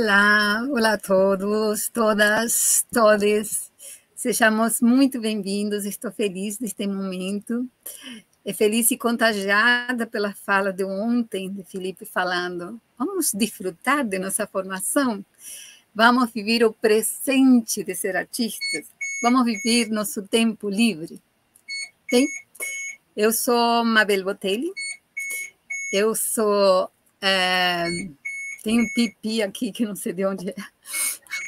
Olá, olá a todos, todas, todos. Sejamos muito bem-vindos. Estou feliz neste momento. É feliz e contagiada pela fala de ontem de Felipe falando. Vamos desfrutar de nossa formação. Vamos viver o presente de ser artistas. Vamos viver nosso tempo livre. Bem, eu sou Mabel Botelli. Eu sou é, tem um pipi aqui que não sei de onde é.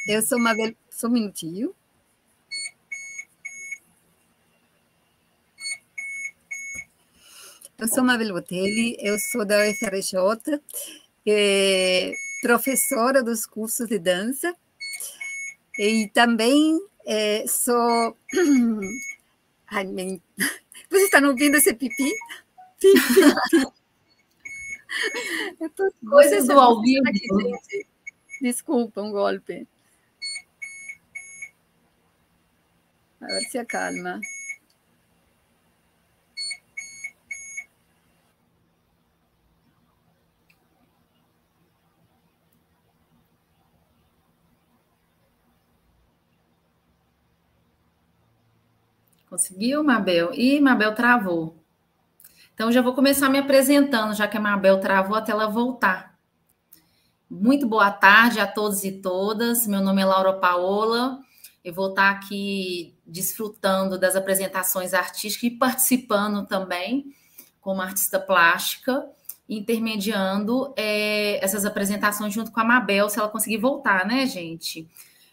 Eu sou uma. Só um minutinho. Eu sou Mabel Botelli, eu sou da UFRJ, é, professora dos cursos de dança e também é, sou. Ai, meu... Vocês estão ouvindo esse pipi? Pipi, pipi. Coisas do ao vivo. Aqui, Desculpa, um golpe. Agora se acalma. Conseguiu, Mabel? Ih, Mabel travou. Então, já vou começar me apresentando, já que a Mabel travou até ela voltar. Muito boa tarde a todos e todas. Meu nome é Laura Paola. Eu vou estar aqui desfrutando das apresentações artísticas e participando também como artista plástica, intermediando é, essas apresentações junto com a Mabel, se ela conseguir voltar, né, gente?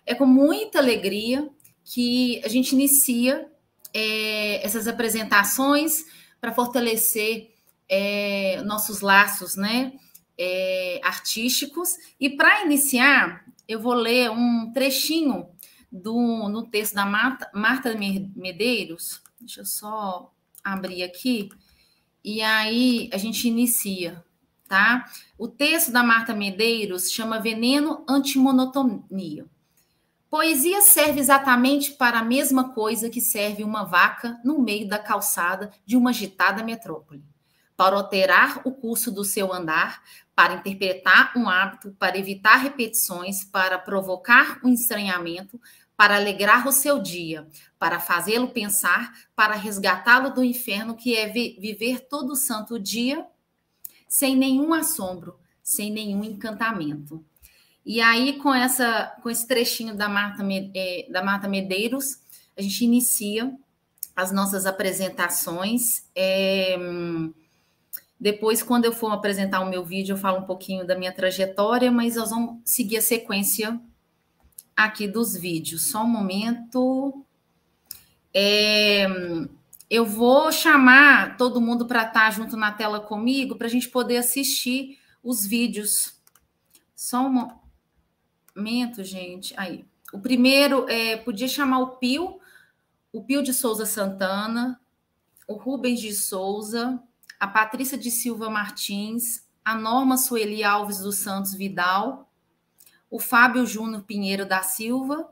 É com muita alegria que a gente inicia é, essas apresentações para fortalecer é, nossos laços né, é, artísticos. E para iniciar, eu vou ler um trechinho do, no texto da Marta, Marta Medeiros. Deixa eu só abrir aqui. E aí a gente inicia, tá? O texto da Marta Medeiros chama Veneno Antimonotonia. Poesia serve exatamente para a mesma coisa que serve uma vaca no meio da calçada de uma agitada metrópole. Para alterar o curso do seu andar, para interpretar um hábito, para evitar repetições, para provocar um estranhamento, para alegrar o seu dia, para fazê-lo pensar, para resgatá-lo do inferno que é viver todo santo dia sem nenhum assombro, sem nenhum encantamento. E aí, com, essa, com esse trechinho da Marta, é, da Marta Medeiros, a gente inicia as nossas apresentações. É, depois, quando eu for apresentar o meu vídeo, eu falo um pouquinho da minha trajetória, mas nós vamos seguir a sequência aqui dos vídeos. Só um momento. É, eu vou chamar todo mundo para estar junto na tela comigo, para a gente poder assistir os vídeos. Só uma, gente. Aí. O primeiro é, podia chamar o Pio, o Pio de Souza Santana, o Rubens de Souza, a Patrícia de Silva Martins, a Norma Sueli Alves dos Santos Vidal, o Fábio Júnior Pinheiro da Silva,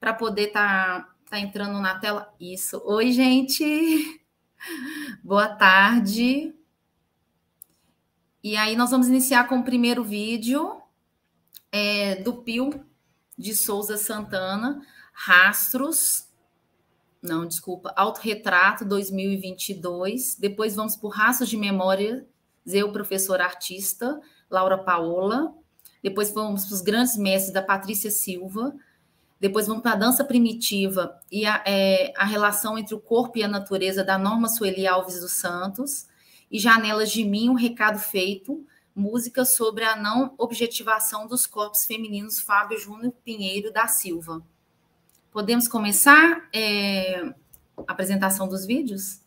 para poder estar tá, tá entrando na tela. Isso. Oi, gente. Boa tarde. E aí nós vamos iniciar com o primeiro vídeo é, do Pio de Souza Santana, Rastros, não, desculpa, Autorretrato 2022. Depois vamos por Rastros de Memória, eu, professor artista, Laura Paola. Depois vamos para os grandes mestres da Patrícia Silva. Depois vamos para a dança primitiva e a, é, a relação entre o corpo e a natureza da Norma Sueli Alves dos Santos. E Janelas de Mim, um recado feito, música sobre a não objetivação dos corpos femininos, Fábio Júnior Pinheiro da Silva. Podemos começar é, a apresentação dos vídeos?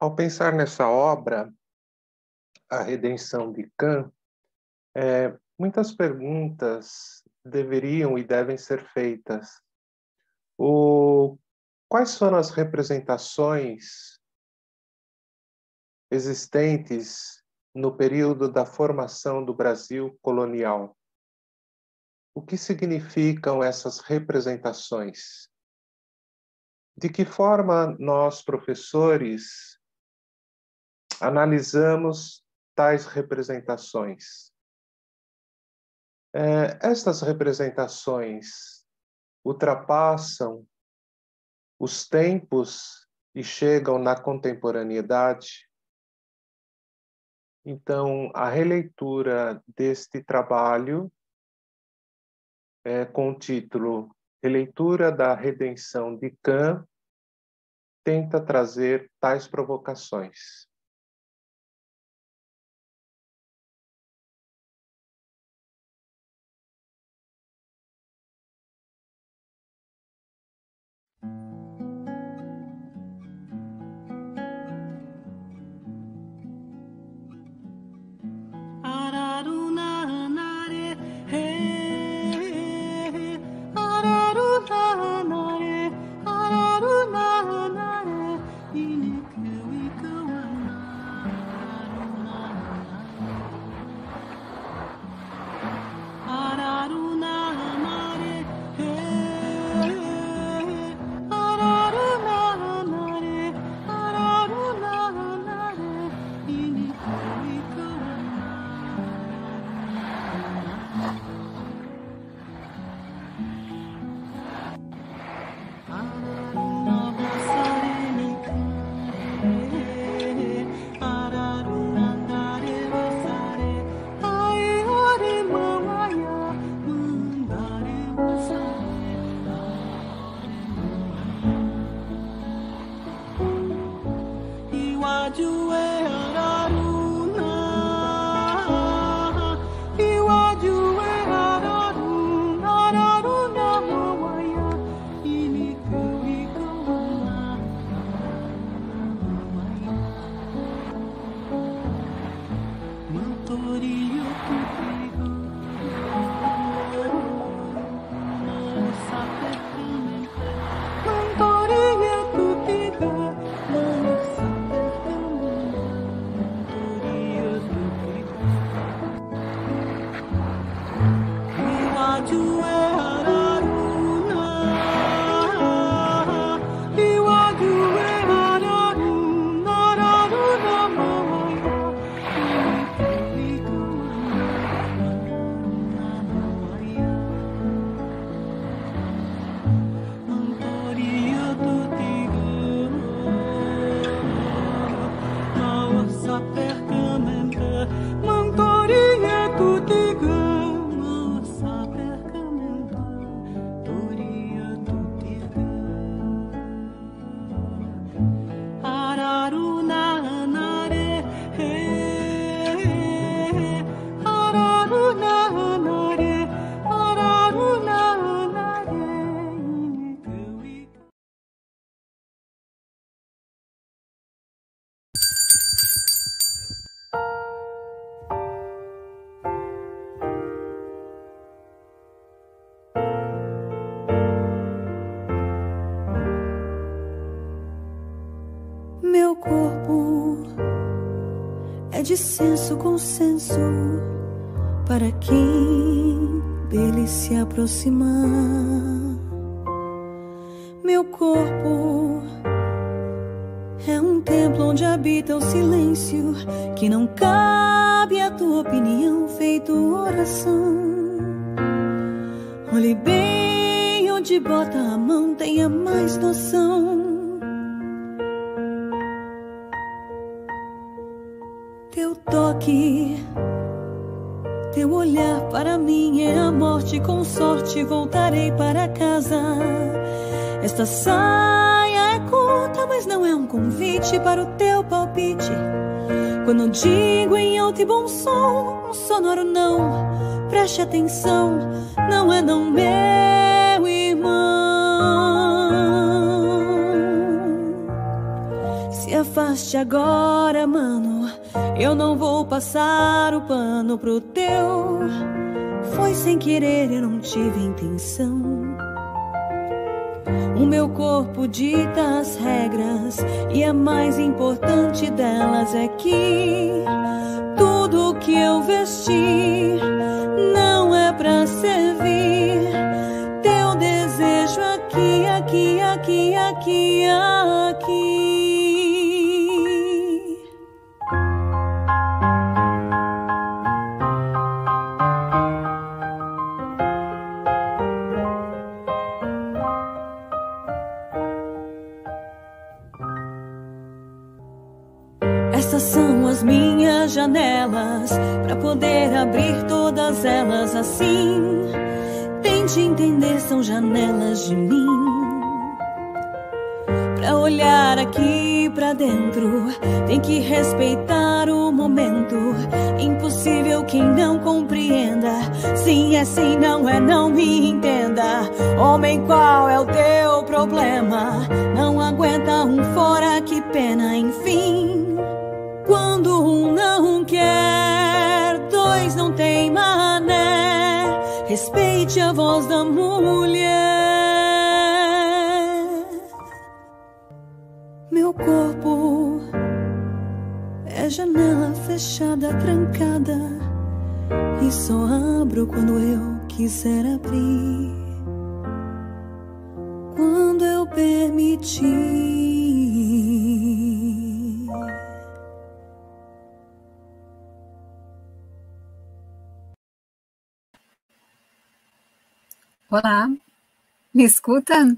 Ao pensar nessa obra, A Redenção de Kant, é, muitas perguntas deveriam e devem ser feitas. O, quais foram as representações existentes no período da formação do Brasil colonial? O que significam essas representações? De que forma nós, professores, analisamos tais representações. É, estas representações ultrapassam os tempos e chegam na contemporaneidade. Então, a releitura deste trabalho é, com o título Releitura da Redenção de Kant tenta trazer tais provocações. Senso com senso para quem dele se aproximar. Meu corpo é um templo onde habita o silêncio que não cabe a tua opinião feito oração. Olhe bem onde bota a mão, tenha mais noção. Toque. Teu olhar para mim é a morte, com sorte voltarei para casa. Esta saia é curta, mas não é um convite para o teu palpite. Quando digo em alto e bom som, um sonoro não, preste atenção, não é não meu irmão. Se afaste agora, mano. Eu não vou passar o pano pro teu. Foi sem querer, eu não tive intenção. O meu corpo dita as regras e a mais importante delas é que tudo que eu vesti não é pra servir teu desejo aqui, aqui, aqui, aqui, aqui. Janelas para poder abrir todas elas assim. Tente entender, são janelas de mim. Pra olhar aqui pra dentro, tem que respeitar o momento. Impossível quem não compreenda. Sim é sim, não é, não me entenda. Homem, qual é o teu problema? Não aguenta um fora, que pena, enfim. Quando um não quer, dois não tem mané. Respeite a voz da mulher. Meu corpo é janela fechada, trancada. E só abro quando eu quiser abrir. Quando eu permitir. Olá, me escuta?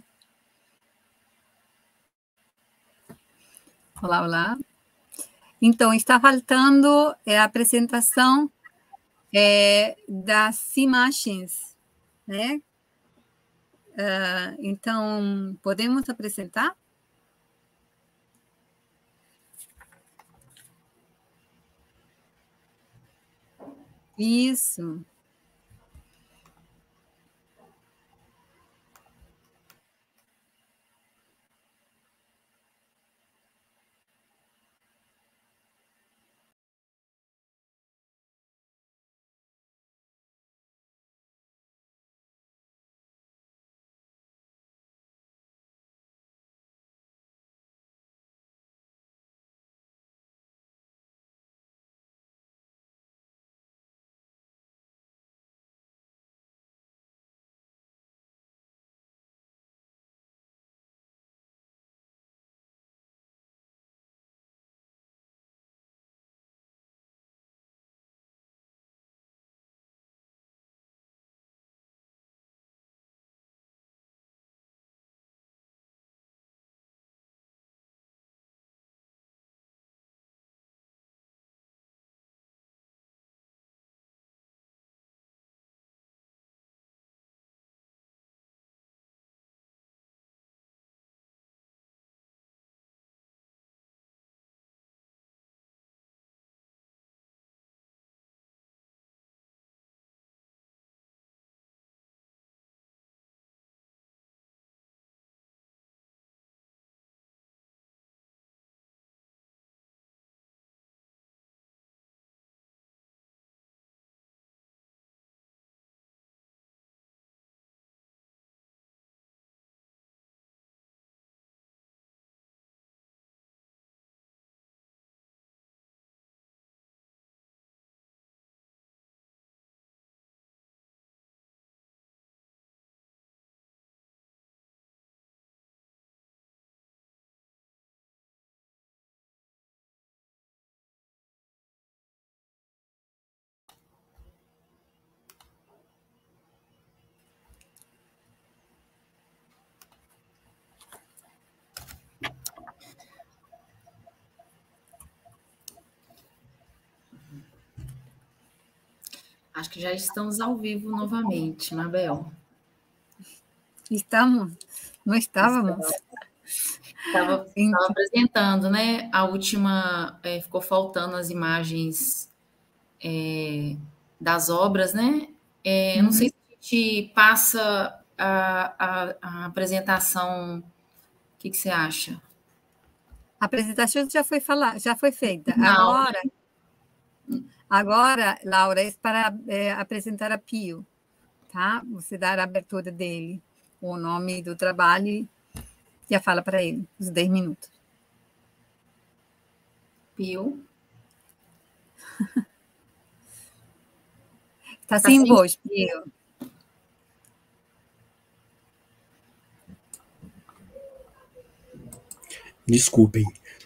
Olá, olá. Então, está faltando é, a apresentação é, das imagens, né? Uh, então, podemos apresentar? Isso. Acho que já estamos ao vivo novamente, Mabel. Estamos? Não estávamos? Estava, estava apresentando, né? A última, é, ficou faltando as imagens é, das obras, né? É, uhum. Não sei se a gente passa a, a, a apresentação. O que, que você acha? A apresentação já foi falada, já foi feita. Agora, agora, Laura, é para é, apresentar a Pio, tá? Você dar a abertura dele, o nome do trabalho e a fala para ele, os 10 minutos. Pio. Está tá sem, sem voz, Pio. Desculpem.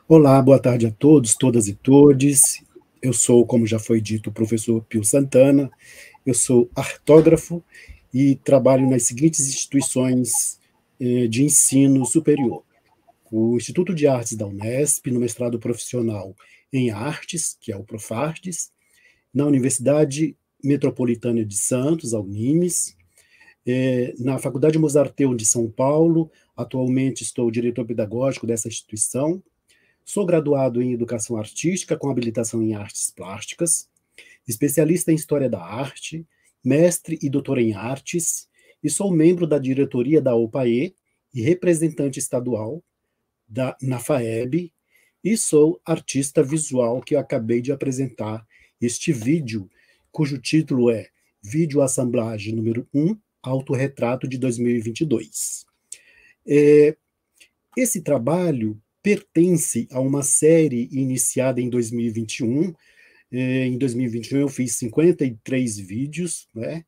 Olá, boa tarde a todos, todas e todes. Eu sou, como já foi dito, o professor Pio Santana. Eu sou artógrafo e trabalho nas seguintes instituições eh, de ensino superior. O Instituto de Artes da Unesp, no mestrado profissional em Artes, que é o Profartes, na Universidade Metropolitana de Santos, a Unimes, eh, na Faculdade Mozarteum de São Paulo, atualmente estou diretor pedagógico dessa instituição, Sou graduado em Educação Artística com habilitação em Artes Plásticas, especialista em História da Arte, mestre e doutor em Artes, e sou membro da diretoria da OPAE e representante estadual da, na FAEB, e sou artista visual que eu acabei de apresentar este vídeo, cujo título é Vídeo Assemblagem número 1, Autorretrato de 2022. É, esse trabalho pertence a uma série iniciada em 2021. É, em 2021 eu fiz 53 vídeos, né?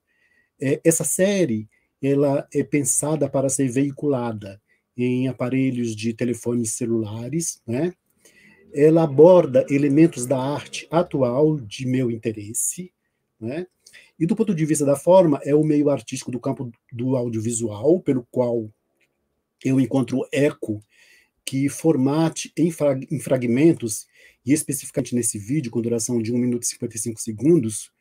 É, essa série ela é pensada para ser veiculada em aparelhos de telefones celulares, né? Ela aborda elementos da arte atual de meu interesse, né? E do ponto de vista da forma, é o meio artístico do campo do audiovisual, pelo qual eu encontro eco que formate em, frag em fragmentos, e especificamente nesse vídeo, com duração de 1 minuto e 55 segundos,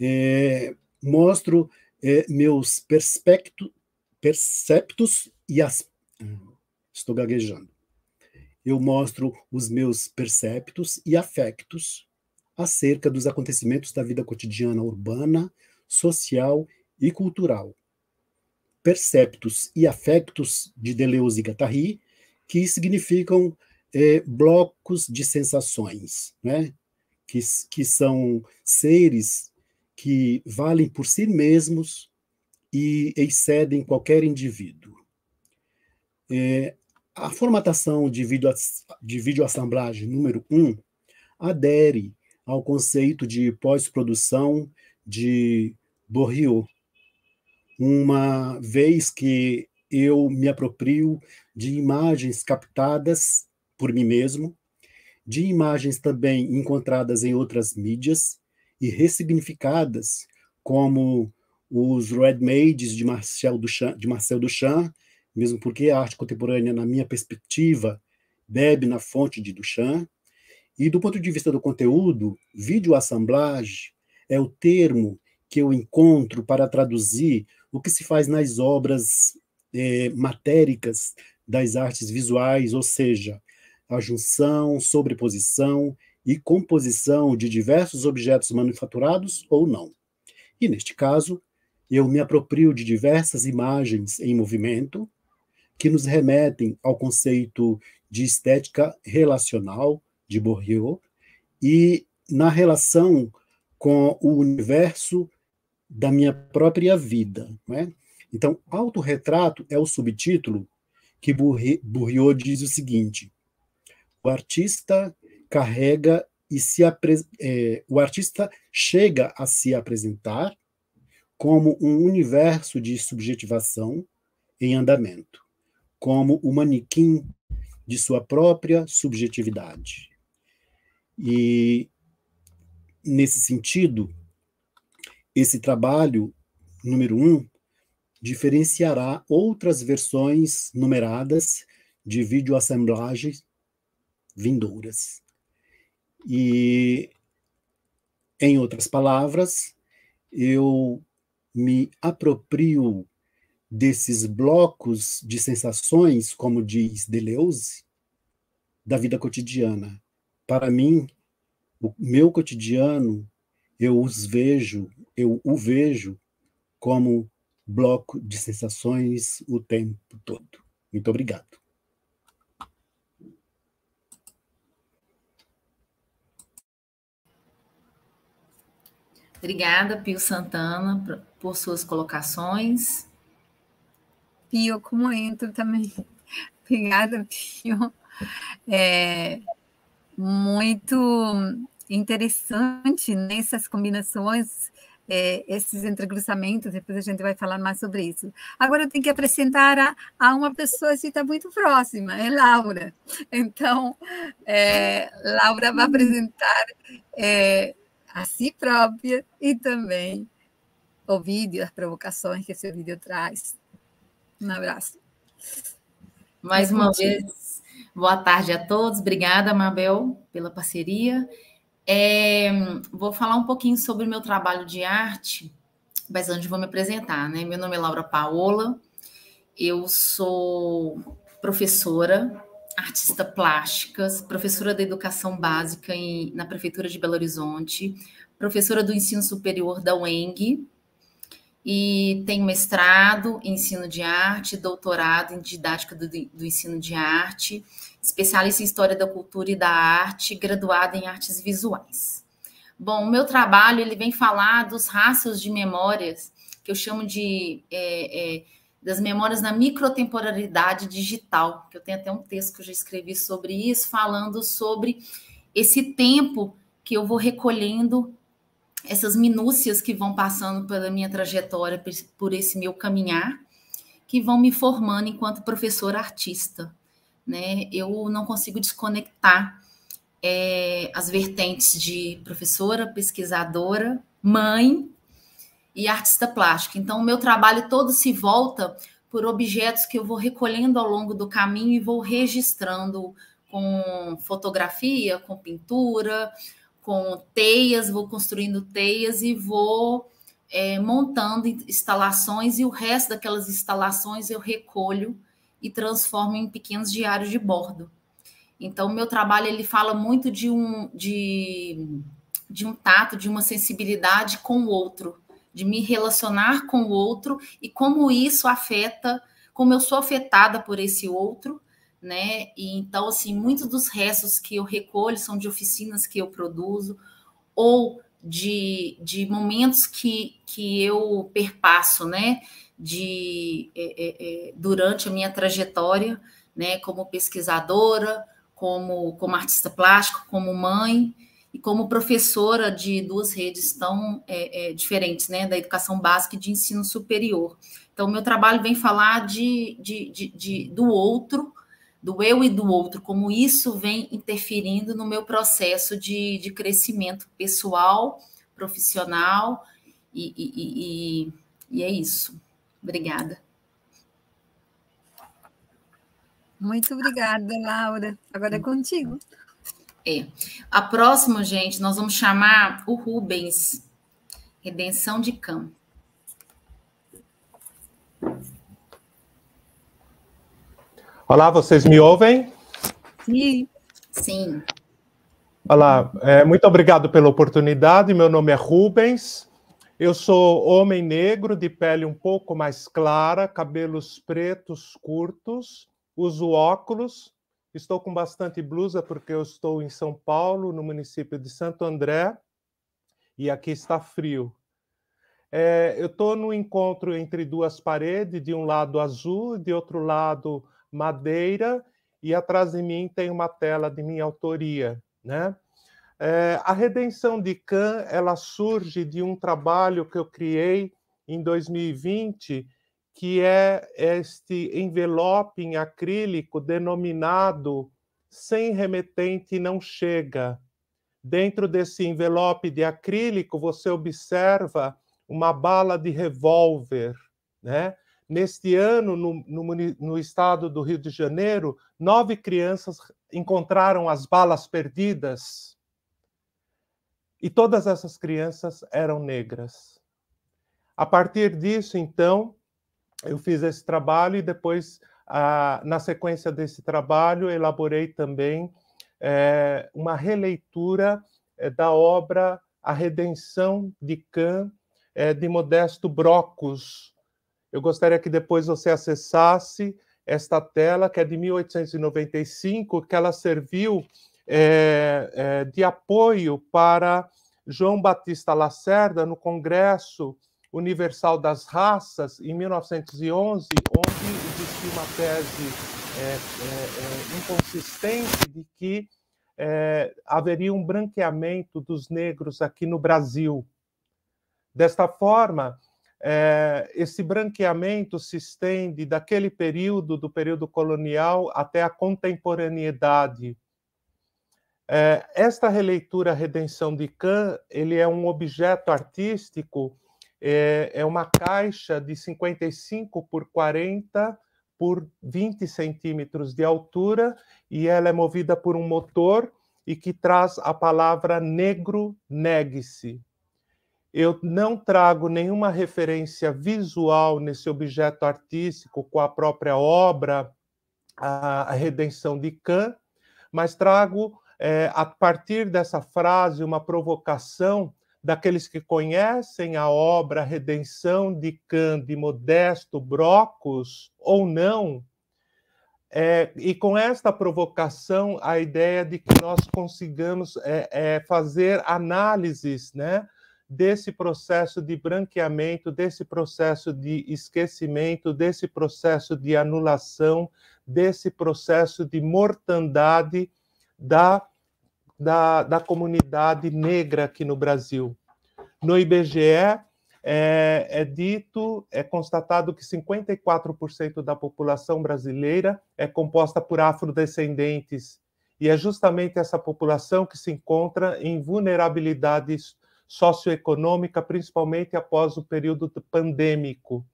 é, mostro é, meus perspecto, perceptos e as. Estou gaguejando. Eu mostro os meus perceptos e afectos acerca dos acontecimentos da vida cotidiana urbana, social e cultural. Perceptos e afectos de Deleuze e Guattari que significam é, blocos de sensações, né? que, que são seres que valem por si mesmos e excedem qualquer indivíduo. É, a formatação de, vídeo, de videoassemblagem número 1 um, adere ao conceito de pós-produção de Bourriot, uma vez que eu me aproprio de imagens captadas por mim mesmo, de imagens também encontradas em outras mídias e ressignificadas, como os Red de Marcel Duchamp, de Marcel Duchamp, mesmo porque a arte contemporânea, na minha perspectiva, bebe na fonte de Duchamp. E do ponto de vista do conteúdo, videoassemblage é o termo que eu encontro para traduzir o que se faz nas obras é, matéricas das artes visuais, ou seja, a junção, sobreposição e composição de diversos objetos manufaturados ou não. E neste caso, eu me aproprio de diversas imagens em movimento que nos remetem ao conceito de estética relacional de Bourdieu e na relação com o universo da minha própria vida. Não é? Então, autorretrato é o subtítulo que Bourriot diz o seguinte: o artista carrega e se é, o artista chega a se apresentar como um universo de subjetivação em andamento, como o manequim de sua própria subjetividade. E nesse sentido, esse trabalho número um diferenciará outras versões numeradas de videoassemblagens vindouras. E, em outras palavras, eu me aproprio desses blocos de sensações, como diz Deleuze, da vida cotidiana. Para mim, o meu cotidiano, eu os vejo, eu o vejo como bloco de sensações o tempo todo. Muito obrigado. Obrigada, Pio Santana, por suas colocações. Pio, como entro também. Obrigada, Pio. É muito interessante nessas né, combinações é, esses entrecruzamentos, depois a gente vai falar mais sobre isso. Agora eu tenho que apresentar a, a uma pessoa que está muito próxima, é Laura. Então, é, Laura vai apresentar é, a si própria e também o vídeo, as provocações que esse vídeo traz. Um abraço. Mais uma vez, boa tarde a todos. Obrigada, Mabel, pela parceria. É, vou falar um pouquinho sobre o meu trabalho de arte, mas antes vou me apresentar, né? Meu nome é Laura Paola, eu sou professora, artista plástica, professora da educação básica em, na Prefeitura de Belo Horizonte, professora do ensino superior da UENG, e tenho mestrado em ensino de arte, doutorado em didática do, do ensino de arte, especialista em história da cultura e da arte, graduada em artes visuais. Bom, o meu trabalho ele vem falar dos rastros de memórias que eu chamo de é, é, das memórias na microtemporalidade digital, que eu tenho até um texto que eu já escrevi sobre isso, falando sobre esse tempo que eu vou recolhendo essas minúcias que vão passando pela minha trajetória, por esse meu caminhar, que vão me formando enquanto professora artista. Né? Eu não consigo desconectar é, as vertentes de professora, pesquisadora, mãe e artista plástica. Então, o meu trabalho todo se volta por objetos que eu vou recolhendo ao longo do caminho e vou registrando com fotografia, com pintura, com teias, vou construindo teias e vou é, montando instalações, e o resto daquelas instalações eu recolho e transformo em pequenos diários de bordo. Então, meu trabalho ele fala muito de um, de, de um tato, de uma sensibilidade com o outro, de me relacionar com o outro e como isso afeta, como eu sou afetada por esse outro né? E então, assim, muitos dos restos que eu recolho são de oficinas que eu produzo ou de, de momentos que, que eu perpasso, né? De, é, é, é, durante a minha trajetória, né? Como pesquisadora, como, como artista plástico, como mãe e como professora de duas redes tão é, é, diferentes, né? Da educação básica e de ensino superior. Então, meu trabalho vem falar de, de, de, de do outro, do eu e do outro, como isso vem interferindo no meu processo de, de crescimento pessoal, profissional, e, e, e, e é isso. Obrigada. Muito obrigada, Laura. Agora é contigo. É. A próxima, gente, nós vamos chamar o Rubens, Redenção de Campo. Olá, vocês me ouvem? Sim. Sim. Olá, é, muito obrigado pela oportunidade. Meu nome é Rubens. Eu sou homem negro, de pele um pouco mais clara, cabelos pretos curtos, uso óculos. Estou com bastante blusa porque eu estou em São Paulo, no município de Santo André, e aqui está frio. É, eu estou no encontro entre duas paredes, de um lado azul, de outro lado madeira, e atrás de mim tem uma tela de minha autoria, né? É, a redenção de Khan ela surge de um trabalho que eu criei em 2020, que é este envelope em acrílico denominado sem remetente não chega. Dentro desse envelope de acrílico, você observa uma bala de revólver, né? Neste ano, no, no, no, estado do Rio de Janeiro, nove crianças encontraram as balas perdidas. E todas essas crianças eram negras. A partir disso, então, eu fiz esse trabalho e depois, ah, na sequência desse trabalho, elaborei também é, uma releitura é, da obra A Redenção de Cã, é, de Modesto Brocos, eu gostaria que depois você acessasse esta tela, que é de 1895, que ela serviu é, é, de apoio para João Batista Lacerda, no Congresso Universal das Raças, em 1911, onde existia uma tese é, é, inconsistente de que haveria um branqueamento dos negros aqui no Brasil. Desta forma, esse branqueamento se estende daquele período, do período colonial, até a contemporaneidade. É, esta releitura Redenção de Kant, ele é um objeto artístico, é, é uma caixa de 55 por 40 por 20 centímetros de altura e ela é movida por um motor e que traz a palavra negro negue-se. Eu não trago nenhuma referência visual nesse objeto artístico com a própria obra, a, Redenção de Kant, mas trago, é, a partir dessa frase, uma provocação daqueles que conhecem a obra Redenção de de Modesto Brocos ou não, é, e com esta provocação, a ideia de que nós consigamos é, é, fazer análises né, desse processo de branqueamento, desse processo de esquecimento, desse processo de anulação, desse processo de mortandade da, da, da comunidade negra aqui no Brasil. No IBGE, é, é, dito, é constatado que 54% da população brasileira é composta por afrodescendentes, e é justamente essa população que se encontra em vulnerabilidades socioeconômica, principalmente após o período pandêmico.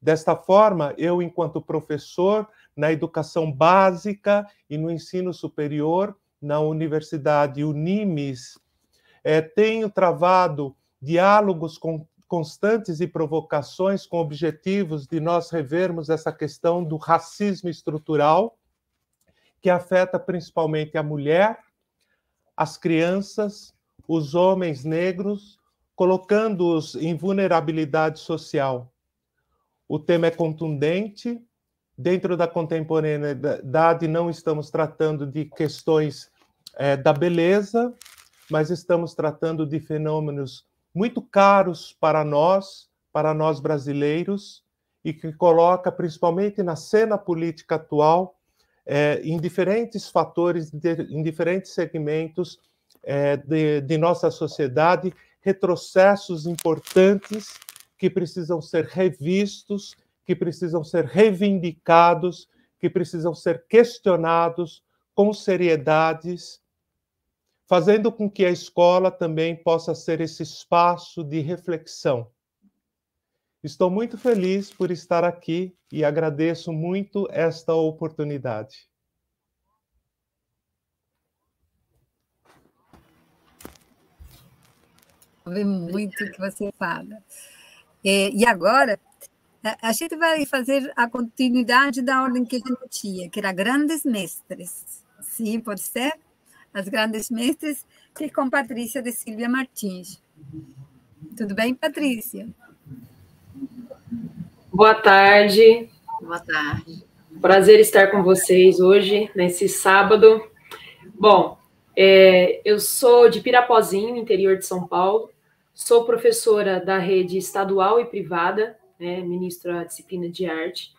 Desta forma, eu, enquanto professor na educação básica e no ensino superior, na Universidade Unimes, é, tenho travado diálogos com, constantes e provocações com objetivos de nós revermos essa questão do racismo estrutural, que afeta principalmente a mulher, as crianças, os homens negros, colocando-os em vulnerabilidade social. O tema é contundente. Dentro da contemporaneidade, não estamos tratando de questões é, da beleza, mas estamos tratando de fenômenos muito caros para nós, para nós brasileiros, e que coloca, principalmente na cena política atual, é, em diferentes fatores, em diferentes segmentos, é, de, de nossa sociedade, retrocessos importantes que precisam ser revistos, que precisam ser reivindicados, que precisam ser questionados com seriedades, fazendo com que a escola também possa ser esse espaço de reflexão. Estou muito feliz por estar aqui e agradeço muito esta oportunidade. muito o que você fala. É, e agora, a gente vai fazer a continuidade da ordem que a gente tinha, que era grandes mestres. Sim, pode ser? As grandes mestres, que é com Patrícia de Silvia Martins. Tudo bem, Patrícia? Boa tarde. Boa tarde. Prazer estar com vocês hoje, nesse sábado. Bom, é, eu sou de Pirapozinho, interior de São Paulo. Sou professora da rede estadual e privada, né, ministro a disciplina de arte.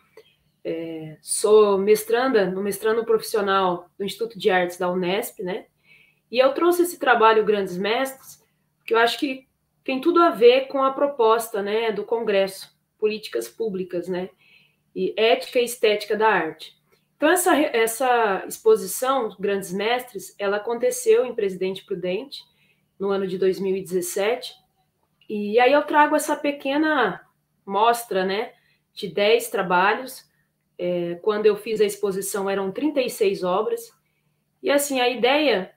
É, sou mestranda no mestrando profissional do Instituto de Artes da Unesp, né? E eu trouxe esse trabalho Grandes Mestres, que eu acho que tem tudo a ver com a proposta, né, do Congresso, políticas públicas, né? E ética e estética da arte. Então, essa, essa exposição, Grandes Mestres, ela aconteceu em Presidente Prudente, no ano de 2017. E aí eu trago essa pequena mostra, né, de 10 trabalhos. É, quando eu fiz a exposição eram 36 obras. E assim, a ideia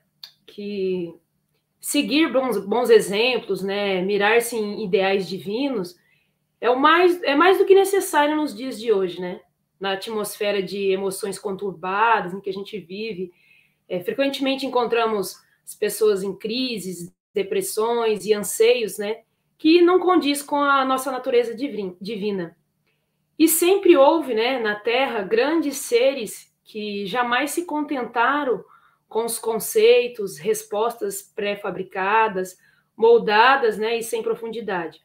que seguir bons, bons exemplos, né, mirar-se em ideais divinos, é o mais é mais do que necessário nos dias de hoje, né? Na atmosfera de emoções conturbadas em que a gente vive, é, frequentemente encontramos as pessoas em crises, depressões e anseios, né? Que não condiz com a nossa natureza divina. E sempre houve, né, na Terra, grandes seres que jamais se contentaram com os conceitos, respostas pré-fabricadas moldadas, né, e sem profundidade.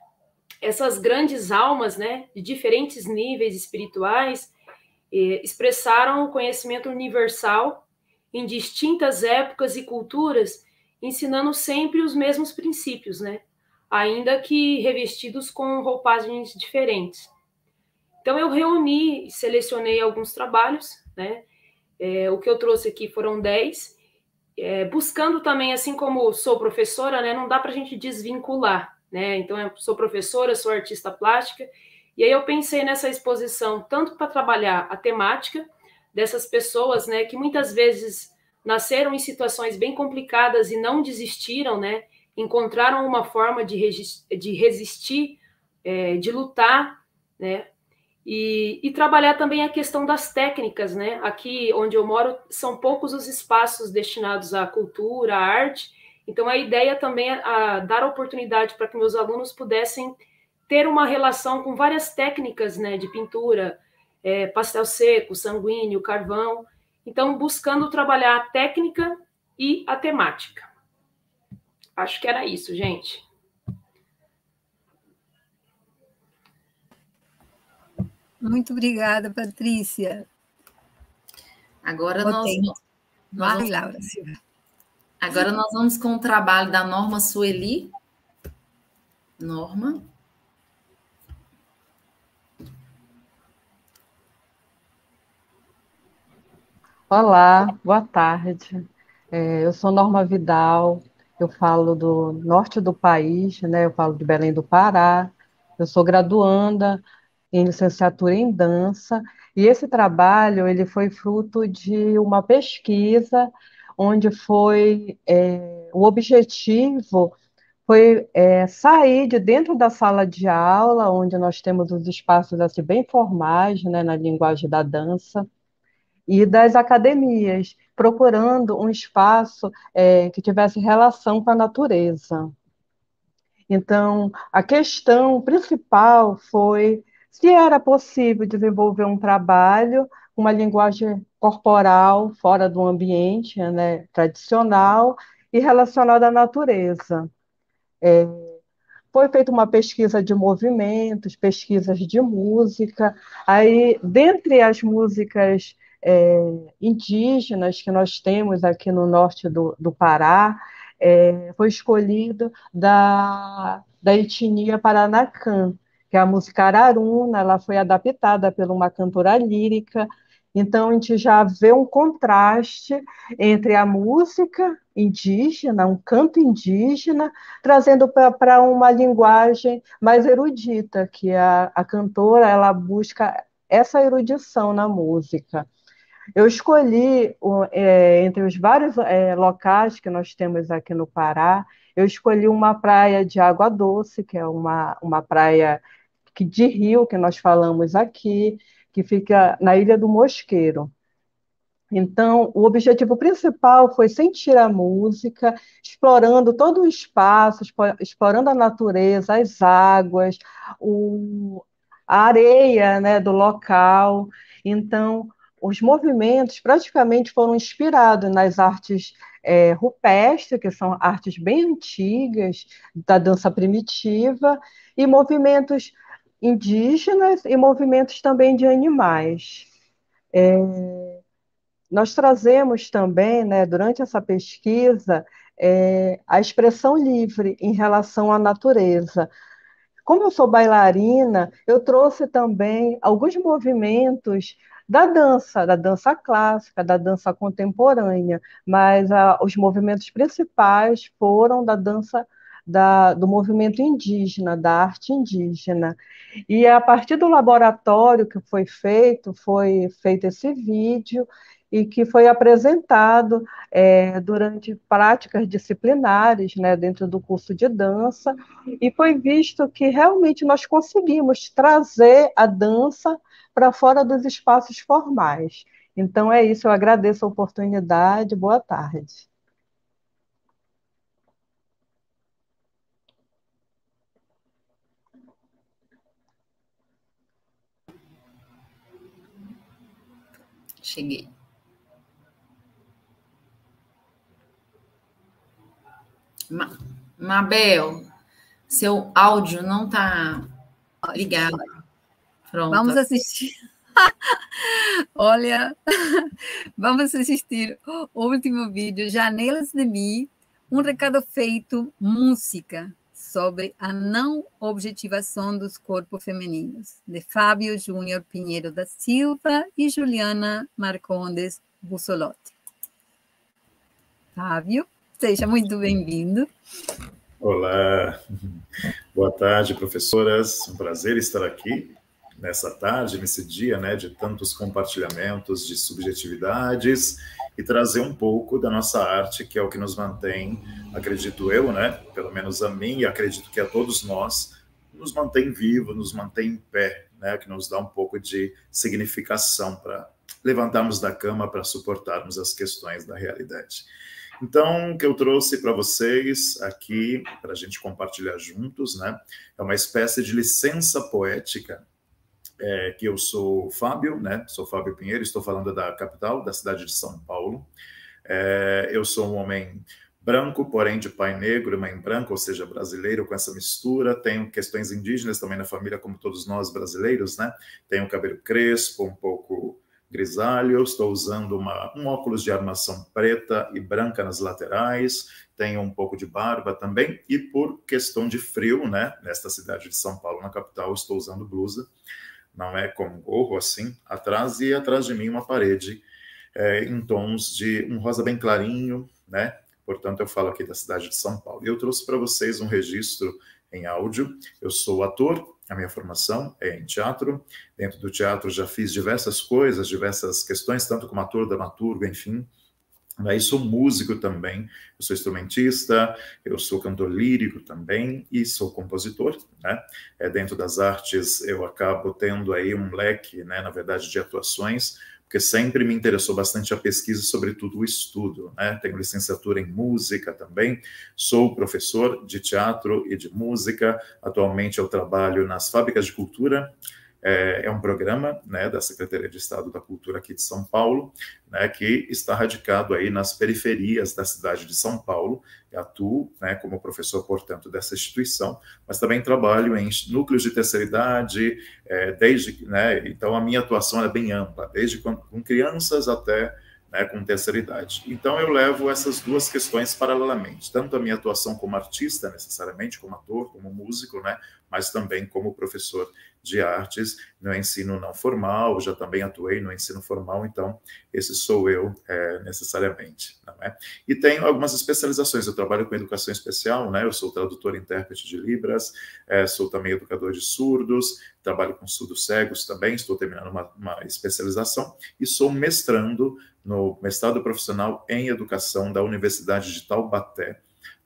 Essas grandes almas, né, de diferentes níveis espirituais, eh, expressaram o conhecimento universal em distintas épocas e culturas, ensinando sempre os mesmos princípios, né, ainda que revestidos com roupagens diferentes. Então eu reuni, selecionei alguns trabalhos, né, é, o que eu trouxe aqui foram 10, é, buscando também, assim como sou professora, né, não dá para a gente desvincular, né? Então, eu sou professora, sou artista plástica, e aí eu pensei nessa exposição tanto para trabalhar a temática dessas pessoas, né, que muitas vezes nasceram em situações bem complicadas e não desistiram, né? Encontraram uma forma de, de resistir, é, de lutar, né? E, e, trabalhar também a questão das técnicas, né? Aqui onde eu moro são poucos os espaços destinados à cultura, à arte. Então a ideia também é a, dar oportunidade para que meus alunos pudessem ter uma relação com várias técnicas, né? De pintura, é, pastel seco, sanguíneo, carvão. Então buscando trabalhar a técnica e a temática. Acho que era isso, gente. Muito obrigada, Patrícia. Agora nós, nós Vai, vamos, Laura. Agora nós vamos com o trabalho da Norma Sueli. Norma. Olá, boa tarde. É, eu sou Norma Vidal, eu falo do norte do país, né? Eu falo de Belém do Pará. Eu sou graduanda em licenciatura em dança, e esse trabalho ele foi fruto de uma pesquisa onde foi é, o objetivo foi é, sair de dentro da sala de aula, onde nós temos os espaços assim, bem formais, né, na linguagem da dança, e das academias, procurando um espaço é, que tivesse relação com a natureza. Então, a questão principal foi se era possível desenvolver um trabalho, uma linguagem corporal fora do ambiente né, tradicional e relacionada à natureza. É, foi feita uma pesquisa de movimentos, pesquisas de música, aí, dentre as músicas é, indígenas que nós temos aqui no norte do, do Pará, é, foi escolhido da, da etnia Paranacã, que é a música Araruna, ela foi adaptada por uma cantora lírica, então a gente já vê um contraste entre a música indígena, um canto indígena, trazendo para uma linguagem mais erudita, que a, a cantora ela busca essa erudição na música. Eu escolhi, é, entre os vários é, locais que nós temos aqui no Pará, eu escolhi uma praia de água doce, que é uma, uma praia que de rio que nós falamos aqui, que fica na Ilha do Mosqueiro. Então, o objetivo principal foi sentir a música, explorando todo o espaço, explorando a natureza, as águas, o, a areia né, do local. Então, os movimentos praticamente foram inspirados nas artes é, rupestres, que são artes bem antigas, da dança primitiva, e movimentos indígenas e movimentos também de animais. É, nós trazemos também, né, durante essa pesquisa, é, a expressão livre em relação à natureza. Como eu sou bailarina, eu trouxe também alguns movimentos da dança, da dança clássica, da dança contemporânea, mas a, os movimentos principais foram da dança da, do movimento indígena, da arte indígena. E a partir do laboratório que foi feito, foi feito esse vídeo e que foi apresentado é, durante práticas disciplinares, né, dentro do curso de dança, e foi visto que realmente nós conseguimos trazer a dança para fora dos espaços formais. Então é isso, eu agradeço a oportunidade, boa tarde. Cheguei. Mabel, seu áudio não está ligado. Pronto. Vamos assistir. Olha, vamos assistir o último vídeo, Janelas de Mim, um recado feito, música sobre a não objetivação dos corpos femininos, de Fábio Júnior Pinheiro da Silva e Juliana Marcondes Bussolotti. Fábio, seja muito bem-vindo. Olá, boa tarde, professoras. Um prazer estar aqui nessa tarde, nesse dia, né, de tantos compartilhamentos de subjetividades e trazer um pouco da nossa arte, que é o que nos mantém, acredito eu, né, pelo menos a mim e acredito que a todos nós, nos mantém vivo, nos mantém em pé, né, que nos dá um pouco de significação para levantarmos da cama para suportarmos as questões da realidade. Então, o que eu trouxe para vocês aqui, para a gente compartilhar juntos, né, é uma espécie de licença poética é, que eu sou Fábio, né? Sou Fábio Pinheiro, estou falando da capital, da cidade de São Paulo. É, eu sou um homem branco, porém de pai negro, mãe branca, ou seja, brasileiro com essa mistura. Tenho questões indígenas também na família, como todos nós brasileiros, né? Tenho cabelo crespo, um pouco grisalho. Estou usando uma, um óculos de armação preta e branca nas laterais. Tenho um pouco de barba também. E por questão de frio, né? Nesta cidade de São Paulo, na capital, estou usando blusa não é como gorro assim, atrás e atrás de mim uma parede é, em tons de um rosa bem clarinho, né? Portanto, eu falo aqui da cidade de São Paulo. Eu trouxe para vocês um registro em áudio. Eu sou ator, a minha formação é em teatro. Dentro do teatro já fiz diversas coisas, diversas questões, tanto como ator, dramaturgo, enfim. Daí sou músico também, eu sou instrumentista, eu sou cantor lírico também e sou compositor, né? É, dentro das artes eu acabo tendo aí um leque, né, na verdade, de atuações, porque sempre me interessou bastante a pesquisa, sobretudo o estudo, né? Tenho licenciatura em música também, sou professor de teatro e de música, atualmente eu trabalho nas fábricas de cultura, é, é, um programa né, da Secretaria de Estado da Cultura aqui de São Paulo, né, que está radicado aí nas periferias da cidade de São Paulo. Eu atuo né, como professor, portanto, dessa instituição, mas também trabalho em núcleos de terceira idade, é, desde, né, então a minha atuação é bem ampla, desde com, com crianças até né, com terceira idade. Então, eu levo essas duas questões paralelamente, tanto a minha atuação como artista, necessariamente, como ator, como músico, né, mas também como professor de artes no ensino não formal, já também atuei no ensino formal, então esse sou eu é, necessariamente. É? E tenho algumas especializações, eu trabalho com educação especial, né? eu sou tradutor e intérprete de Libras, é, sou também educador de surdos, trabalho com surdos cegos também, estou terminando uma, uma especialização e sou mestrando no mestrado profissional em educação da Universidade de Taubaté,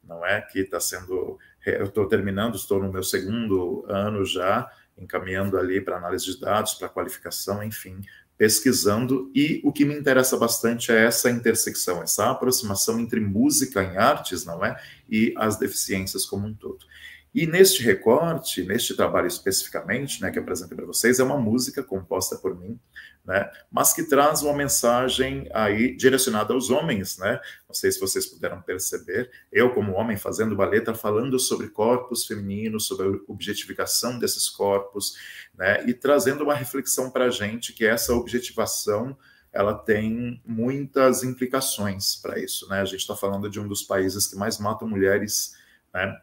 não é? Que está sendo, eu estou terminando, estou no meu segundo ano já, encaminhando ali para análise de dados, para qualificação, enfim, pesquisando. E o que me interessa bastante é essa intersecção, essa aproximação entre música em artes, não é? E as deficiências como um todo. E neste recorte, neste trabalho especificamente, né, que apresentei para vocês, é uma música composta por mim, né, mas que traz uma mensagem aí direcionada aos homens, né? Não sei se vocês puderam perceber, eu como homem fazendo uma letra falando sobre corpos femininos, sobre a objetificação desses corpos, né, e trazendo uma reflexão para a gente que essa objetivação ela tem muitas implicações para isso, né? A gente está falando de um dos países que mais matam mulheres, né?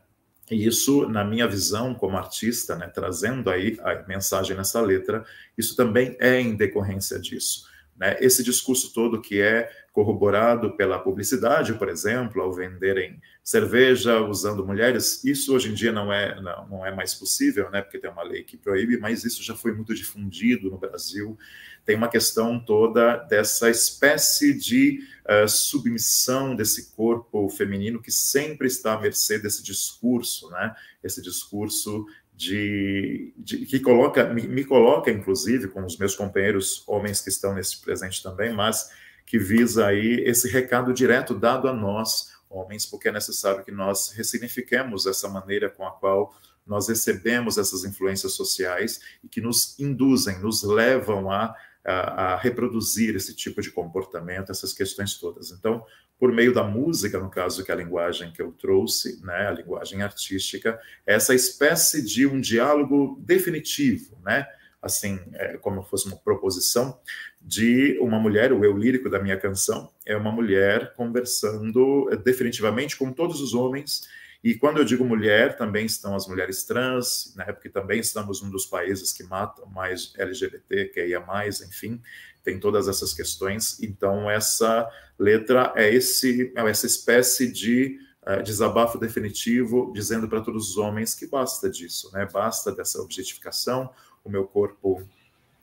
E isso, na minha visão como artista, né, trazendo aí a mensagem nessa letra, isso também é em decorrência disso. Né? Esse discurso todo que é corroborado pela publicidade, por exemplo, ao venderem cerveja usando mulheres, isso hoje em dia não é, não, não é mais possível, né? porque tem uma lei que proíbe, mas isso já foi muito difundido no Brasil tem uma questão toda dessa espécie de uh, submissão desse corpo feminino que sempre está à mercê desse discurso, né? Esse discurso de, de que coloca, me, me, coloca, inclusive, com os meus companheiros homens que estão nesse presente também, mas que visa aí esse recado direto dado a nós, homens, porque é necessário que nós ressignifiquemos essa maneira com a qual nós recebemos essas influências sociais e que nos induzem, nos levam a a, reproduzir esse tipo de comportamento, essas questões todas. Então, por meio da música, no caso que é a linguagem que eu trouxe, né, a linguagem artística, essa espécie de um diálogo definitivo, né, assim, é, como fosse uma proposição de uma mulher, o eu lírico da minha canção, é uma mulher conversando é, definitivamente com todos os homens e quando eu digo mulher, também estão as mulheres trans, né, porque também estamos um dos países que matam mais LGBT, que ia mais, enfim, tem todas essas questões. Então, essa letra é, esse, é essa espécie de uh, desabafo definitivo, dizendo para todos os homens que basta disso, né, basta dessa objetificação, o meu corpo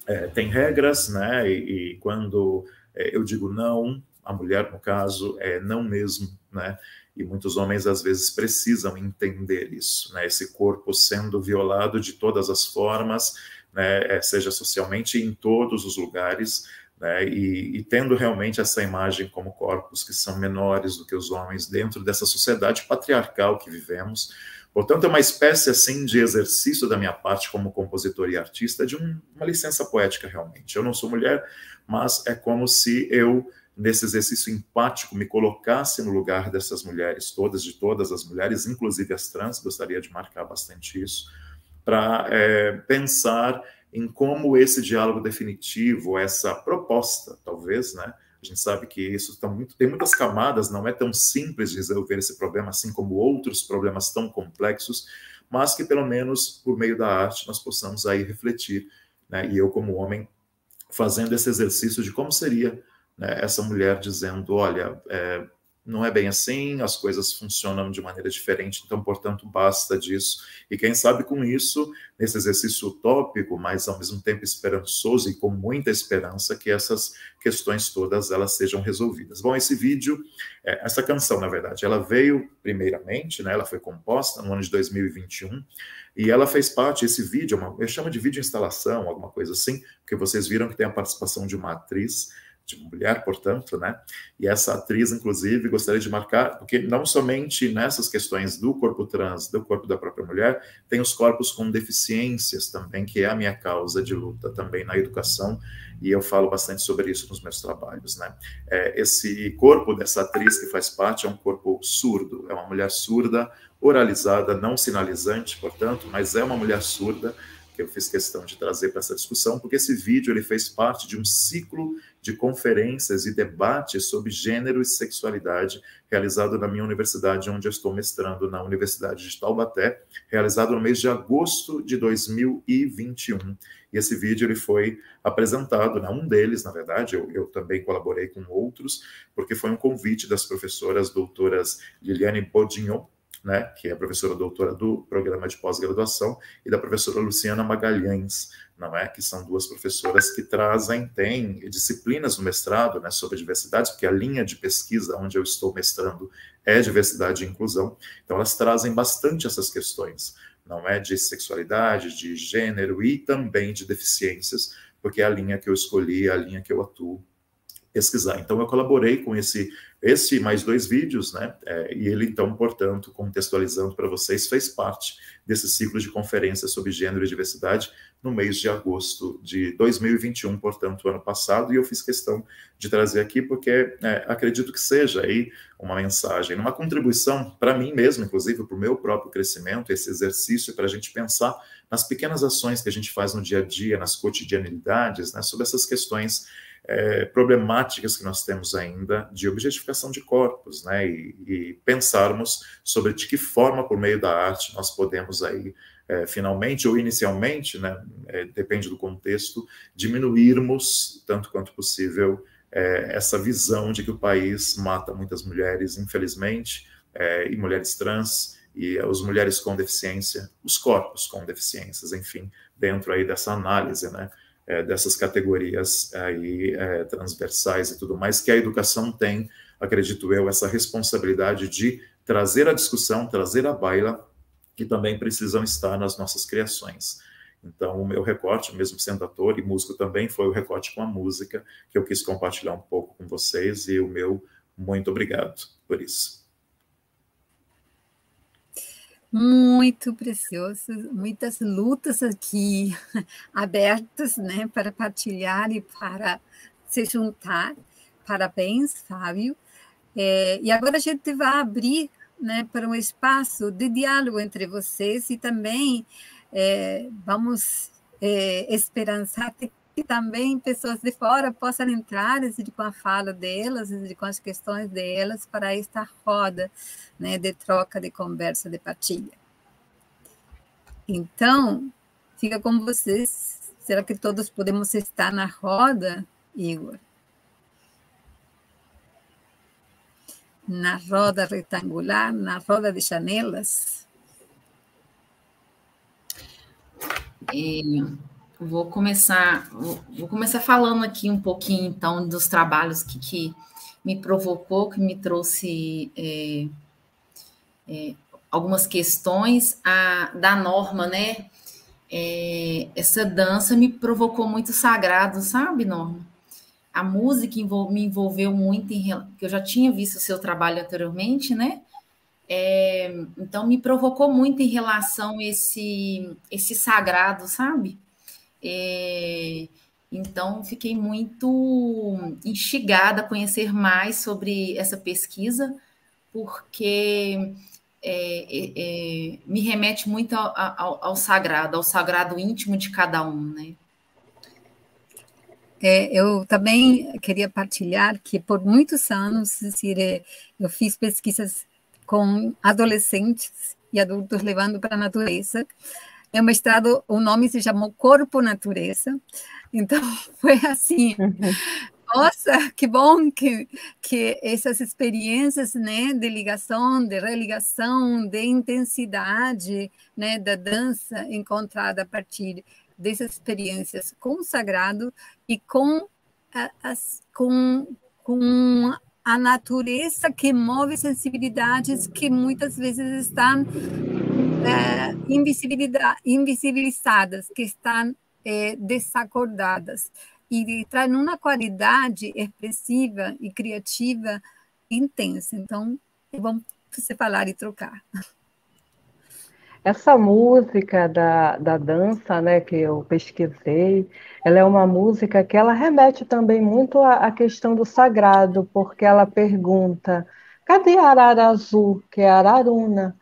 é, tem regras, né, e, e quando é, eu digo não, a mulher, no caso, é não mesmo, né, e muitos homens às vezes precisam entender isso, né? Esse corpo sendo violado de todas as formas, né? É, seja socialmente em todos os lugares, né? E, e, tendo realmente essa imagem como corpos que são menores do que os homens dentro dessa sociedade patriarcal que vivemos. Portanto, é uma espécie assim de exercício da minha parte como compositor e artista de um, uma licença poética realmente. Eu não sou mulher, mas é como se eu nesse exercício empático, me colocasse no lugar dessas mulheres todas, de todas as mulheres, inclusive as trans, gostaria de marcar bastante isso, para é, pensar em como esse diálogo definitivo, essa proposta, talvez, né? A gente sabe que isso tá muito, tem muitas camadas, não é tão simples de resolver esse problema, assim como outros problemas tão complexos, mas que pelo menos por meio da arte nós possamos aí refletir, né? E eu como homem fazendo esse exercício de como seria né, essa mulher dizendo: olha, é, não é bem assim, as coisas funcionam de maneira diferente, então, portanto, basta disso. E quem sabe com isso, nesse exercício utópico, mas ao mesmo tempo esperançoso e com muita esperança, que essas questões todas elas sejam resolvidas. Bom, esse vídeo, é, essa canção, na verdade, ela veio primeiramente, né, ela foi composta no ano de 2021, e ela fez parte, esse vídeo, uma, eu chamo de vídeo instalação, alguma coisa assim, porque vocês viram que tem a participação de uma atriz, de mulher, portanto, né? E essa atriz, inclusive, gostaria de marcar, porque não somente nessas questões do corpo trans, do corpo da própria mulher, tem os corpos com deficiências também, que é a minha causa de luta também na educação, e eu falo bastante sobre isso nos meus trabalhos, né? É, esse corpo dessa atriz que faz parte é um corpo surdo, é uma mulher surda, oralizada, não sinalizante, portanto, mas é uma mulher surda, que eu fiz questão de trazer para essa discussão, porque esse vídeo ele fez parte de um ciclo de conferências e debates sobre gênero e sexualidade realizado na minha universidade, onde eu estou mestrando, na Universidade de Taubaté, realizado no mês de agosto de 2021. E esse vídeo ele foi apresentado, né, um deles, na verdade, eu, eu também colaborei com outros, porque foi um convite das professoras doutoras Liliane Bodignon, né, que é a professora doutora do programa de pós-graduação, e da professora Luciana Magalhães, não é? Que são duas professoras que trazem, têm disciplinas no mestrado, né, sobre diversidade, porque a linha de pesquisa onde eu estou mestrando é diversidade e inclusão. Então elas trazem bastante essas questões, não é de sexualidade, de gênero e também de deficiências, porque é a linha que eu escolhi, é a linha que eu atuo pesquisar. Então, eu colaborei com esse, esse mais dois vídeos, né? É, e ele, então, portanto, contextualizando para vocês, fez parte desse ciclo de conferências sobre gênero e diversidade no mês de agosto de 2021, portanto, ano passado, e eu fiz questão de trazer aqui porque é, acredito que seja aí uma mensagem, uma contribuição para mim mesmo, inclusive, para o meu próprio crescimento, esse exercício para a gente pensar nas pequenas ações que a gente faz no dia a dia, nas cotidianidades, né, sobre essas questões é, problemáticas que nós temos ainda de objetificação de corpos, né, e, e, pensarmos sobre de que forma, por meio da arte, nós podemos aí, é, finalmente ou inicialmente, né, é, depende do contexto, diminuirmos, tanto quanto possível, é, essa visão de que o país mata muitas mulheres, infelizmente, é, e mulheres trans, e as mulheres com deficiência, os corpos com deficiências, enfim, dentro aí dessa análise, né, é, dessas categorias aí é, transversais e tudo mais, que a educação tem, acredito eu, essa responsabilidade de trazer a discussão, trazer a baila, que também precisam estar nas nossas criações. Então, o meu recorte, mesmo sendo ator e músico também, foi o recorte com a música, que eu quis compartilhar um pouco com vocês, e o meu muito obrigado por isso. Muito precioso, muitas lutas aqui abertas, né, para partilhar e para se juntar. Parabéns, Fábio. É, e agora a gente vai abrir né, para um espaço de diálogo entre vocês e também é, vamos é, esperançar que também pessoas de fora possam entrar com a fala delas, com as questões delas para esta roda né, de troca, de conversa, de partilha. Então, fica com vocês. Será que todos podemos estar na roda, Igor? na roda retangular, na roda de janelas? E vou começar, vou começar falando aqui um pouquinho então dos trabalhos que, que me provocou, que me trouxe é, é, algumas questões a, da norma, né? É, essa dança me provocou muito sagrado, sabe, Norma? a música me envolveu muito, em, que eu já tinha visto o seu trabalho anteriormente, né? É, então me provocou muito em relação a esse, esse sagrado, sabe? É, então fiquei muito instigada a conhecer mais sobre essa pesquisa, porque é, é, é me remete muito ao, ao, ao sagrado, ao sagrado íntimo de cada um, né? É, eu também queria partilhar que por muitos anos eu fiz pesquisas com adolescentes e adultos levando para a natureza. É um mestrado, o nome se chamou Corpo Natureza. Então, foi assim. Nossa, que bom que, que essas experiências né, de ligação, de religação, de intensidade né, da dança encontrada a partir dessas experiências com o sagrado e com, as, com, com a natureza que move sensibilidades que muitas vezes estão é, invisibilizadas, que estão é, desacordadas e traz uma qualidade expressiva e criativa intensa. Então, é bom falar e trocar. Essa música da, da dança, né, que eu pesquisei, ela é uma música que ela remete também muito à, à questão do sagrado, porque ela pergunta, cadê a arara azul, que é a araruna?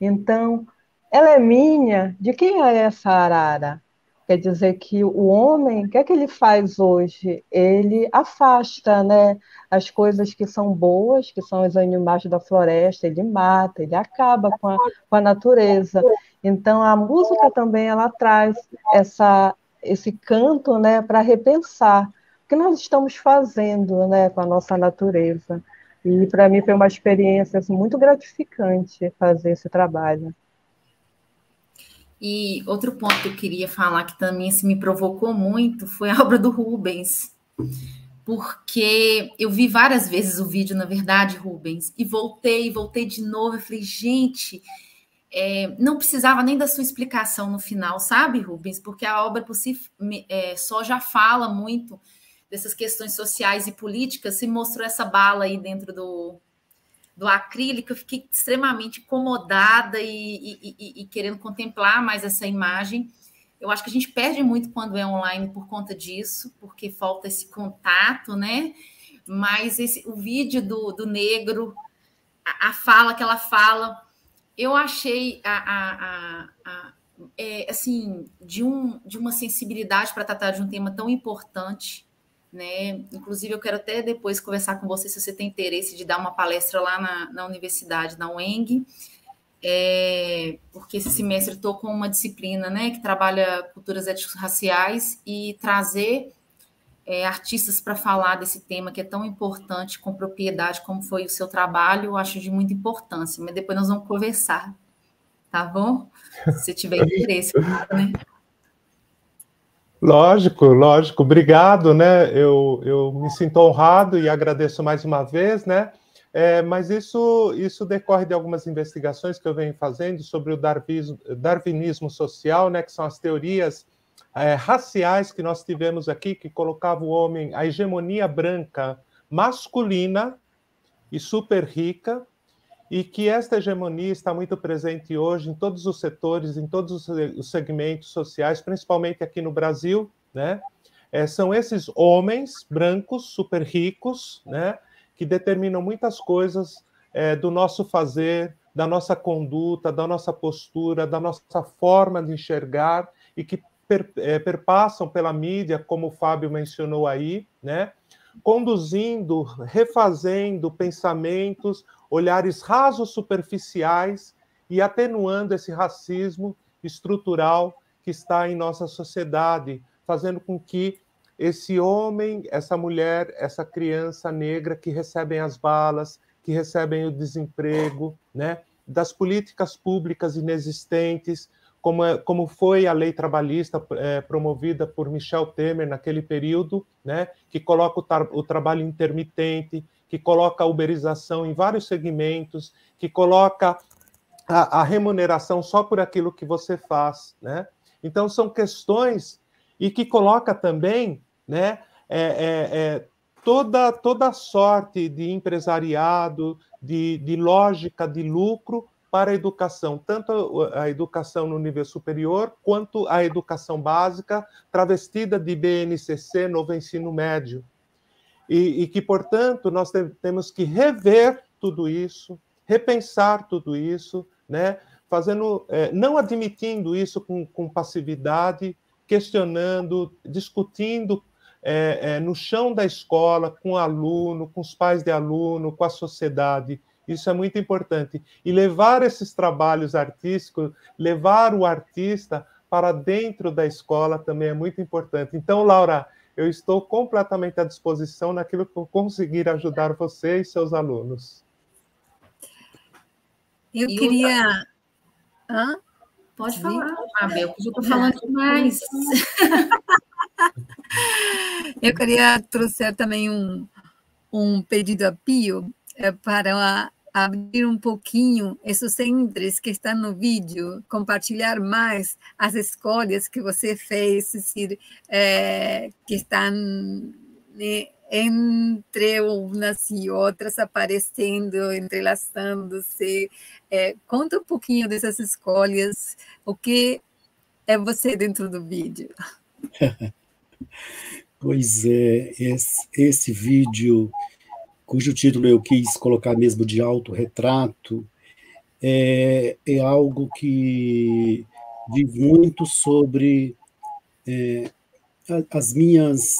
Então, ela é minha, de quem é essa arara? Quer dizer que o homem, o que é que ele faz hoje? Ele afasta né, as coisas que são boas, que são os animais da floresta, ele mata, ele acaba com a, com a natureza. Então, a música também ela traz essa, esse canto né, para repensar o que nós estamos fazendo né, com a nossa natureza. E para mim foi uma experiência assim, muito gratificante fazer esse trabalho. E outro ponto que eu queria falar que também assim, me provocou muito foi a obra do Rubens, porque eu vi várias vezes o vídeo, na verdade, Rubens, e voltei, voltei de novo. Eu falei, gente, é, não precisava nem da sua explicação no final, sabe, Rubens? Porque a obra por si é, só já fala muito dessas questões sociais e políticas. Se mostrou essa bala aí dentro do, do acrílico, eu fiquei extremamente incomodada e, e, e, e, querendo contemplar mais essa imagem. Eu acho que a gente perde muito quando é online por conta disso, porque falta esse contato, né? Mas esse, o vídeo do, do negro, a, a fala que ela fala, eu achei a, a, a é, assim de, um, de uma sensibilidade para tratar de um tema tão importante né? Inclusive, eu quero até depois conversar com você se você tem interesse de dar uma palestra lá na, na universidade, na UENG, é, porque esse semestre estou com uma disciplina né, que trabalha culturas éticas raciais e trazer é, artistas para falar desse tema que é tão importante com propriedade como foi o seu trabalho, eu acho de muita importância, mas depois nós vamos conversar, tá bom? Se tiver interesse, né? Lógico, lógico. Obrigado, né? Eu, eu me sinto honrado e agradeço mais uma vez, né? É, mas isso, isso decorre de algumas investigações que eu venho fazendo sobre o darwinismo, darwinismo social, né? Que são as teorias é, raciais que nós tivemos aqui, que colocava o homem, a hegemonia branca masculina e super rica, e que esta hegemonia está muito presente hoje em todos os setores, em todos os segmentos sociais, principalmente aqui no Brasil, né? É, são esses homens brancos, super ricos, né? Que determinam muitas coisas é, do nosso fazer, da nossa conduta, da nossa postura, da nossa forma de enxergar e que per, é, perpassam pela mídia, como o Fábio mencionou aí, né? conduzindo, refazendo pensamentos, olhares rasos superficiais e atenuando esse racismo estrutural que está em nossa sociedade, fazendo com que esse homem, essa mulher, essa criança negra que recebem as balas, que recebem o desemprego, né, das políticas públicas inexistentes, como, é, como foi a lei trabalhista é, promovida por Michel Temer naquele período, né, que coloca o, tra o trabalho intermitente, que coloca a uberização em vários segmentos, que coloca a, a, remuneração só por aquilo que você faz, né? Então são questões e que coloca também, né, é, é, é, toda toda sorte de empresariado, de, de lógica de lucro para a educação, tanto a educação no nível superior, quanto a educação básica, travestida de BNCC, novo ensino médio. E, e que, portanto, nós te, temos que rever tudo isso, repensar tudo isso, né? fazendo, é, não admitindo isso com, com passividade, questionando, discutindo é, é, no chão da escola, com o aluno, com os pais de aluno, com a sociedade. Isso é muito importante. E levar esses trabalhos artísticos, levar o artista para dentro da escola também é muito importante. Então, Laura, eu estou completamente à disposição naquilo que eu conseguir ajudar você e seus alunos. Eu queria. Hã? Pode falar, Mabel, porque eu estou falando demais. eu queria trouxer também um, um pedido a Pio é, para abrir um pouquinho esses entes que estão no vídeo, compartilhar mais as escolhas que você fez, decir, é, que estão né, entre umas e outras aparecendo, entrelaçando-se. É, conta um pouquinho dessas escolhas, o que é você dentro do vídeo. Pois é, esse, esse vídeo cujo título eu quis colocar mesmo de autorretrato, é, é algo que diz muito sobre é, as minhas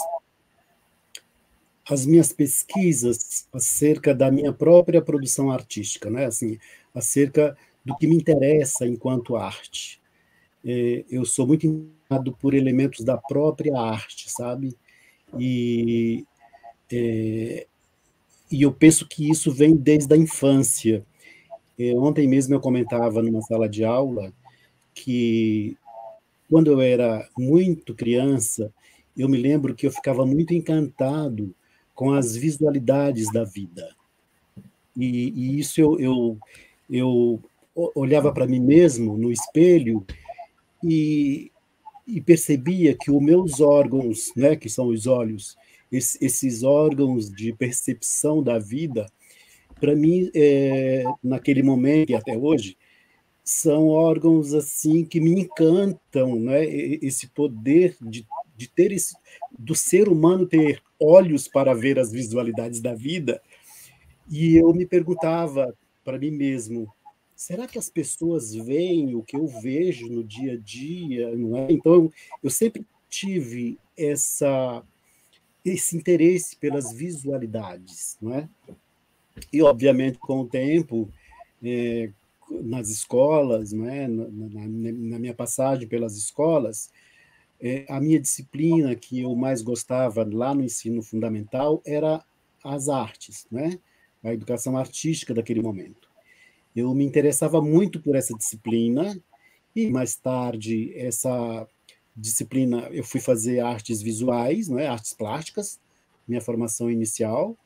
as minhas pesquisas acerca da minha própria produção artística, né? Assim, acerca do que me interessa enquanto arte. É, eu sou muito inclinado por elementos da própria arte, sabe? E é, e eu penso que isso vem desde a infância. É, ontem mesmo eu comentava numa sala de aula que quando eu era muito criança, eu me lembro que eu ficava muito encantado com as visualidades da vida. E, e isso eu, eu, eu olhava para mim mesmo no espelho e, e percebia que os meus órgãos, né, que são os olhos, esses órgãos de percepção da vida, para mim, é, naquele momento e até hoje, são órgãos assim que me encantam, né? Esse poder de, de ter esse, do ser humano ter olhos para ver as visualidades da vida. E eu me perguntava para mim mesmo, será que as pessoas veem o que eu vejo no dia a dia, não é? Então eu sempre tive essa esse interesse pelas visualidades, não é? E, obviamente, com o tempo, é, nas escolas, não é? na, na, na, minha passagem pelas escolas, é, a minha disciplina que eu mais gostava lá no ensino fundamental era as artes, né? a educação artística daquele momento. Eu me interessava muito por essa disciplina e mais tarde essa disciplina, eu fui fazer artes visuais, não é? artes plásticas, minha formação inicial,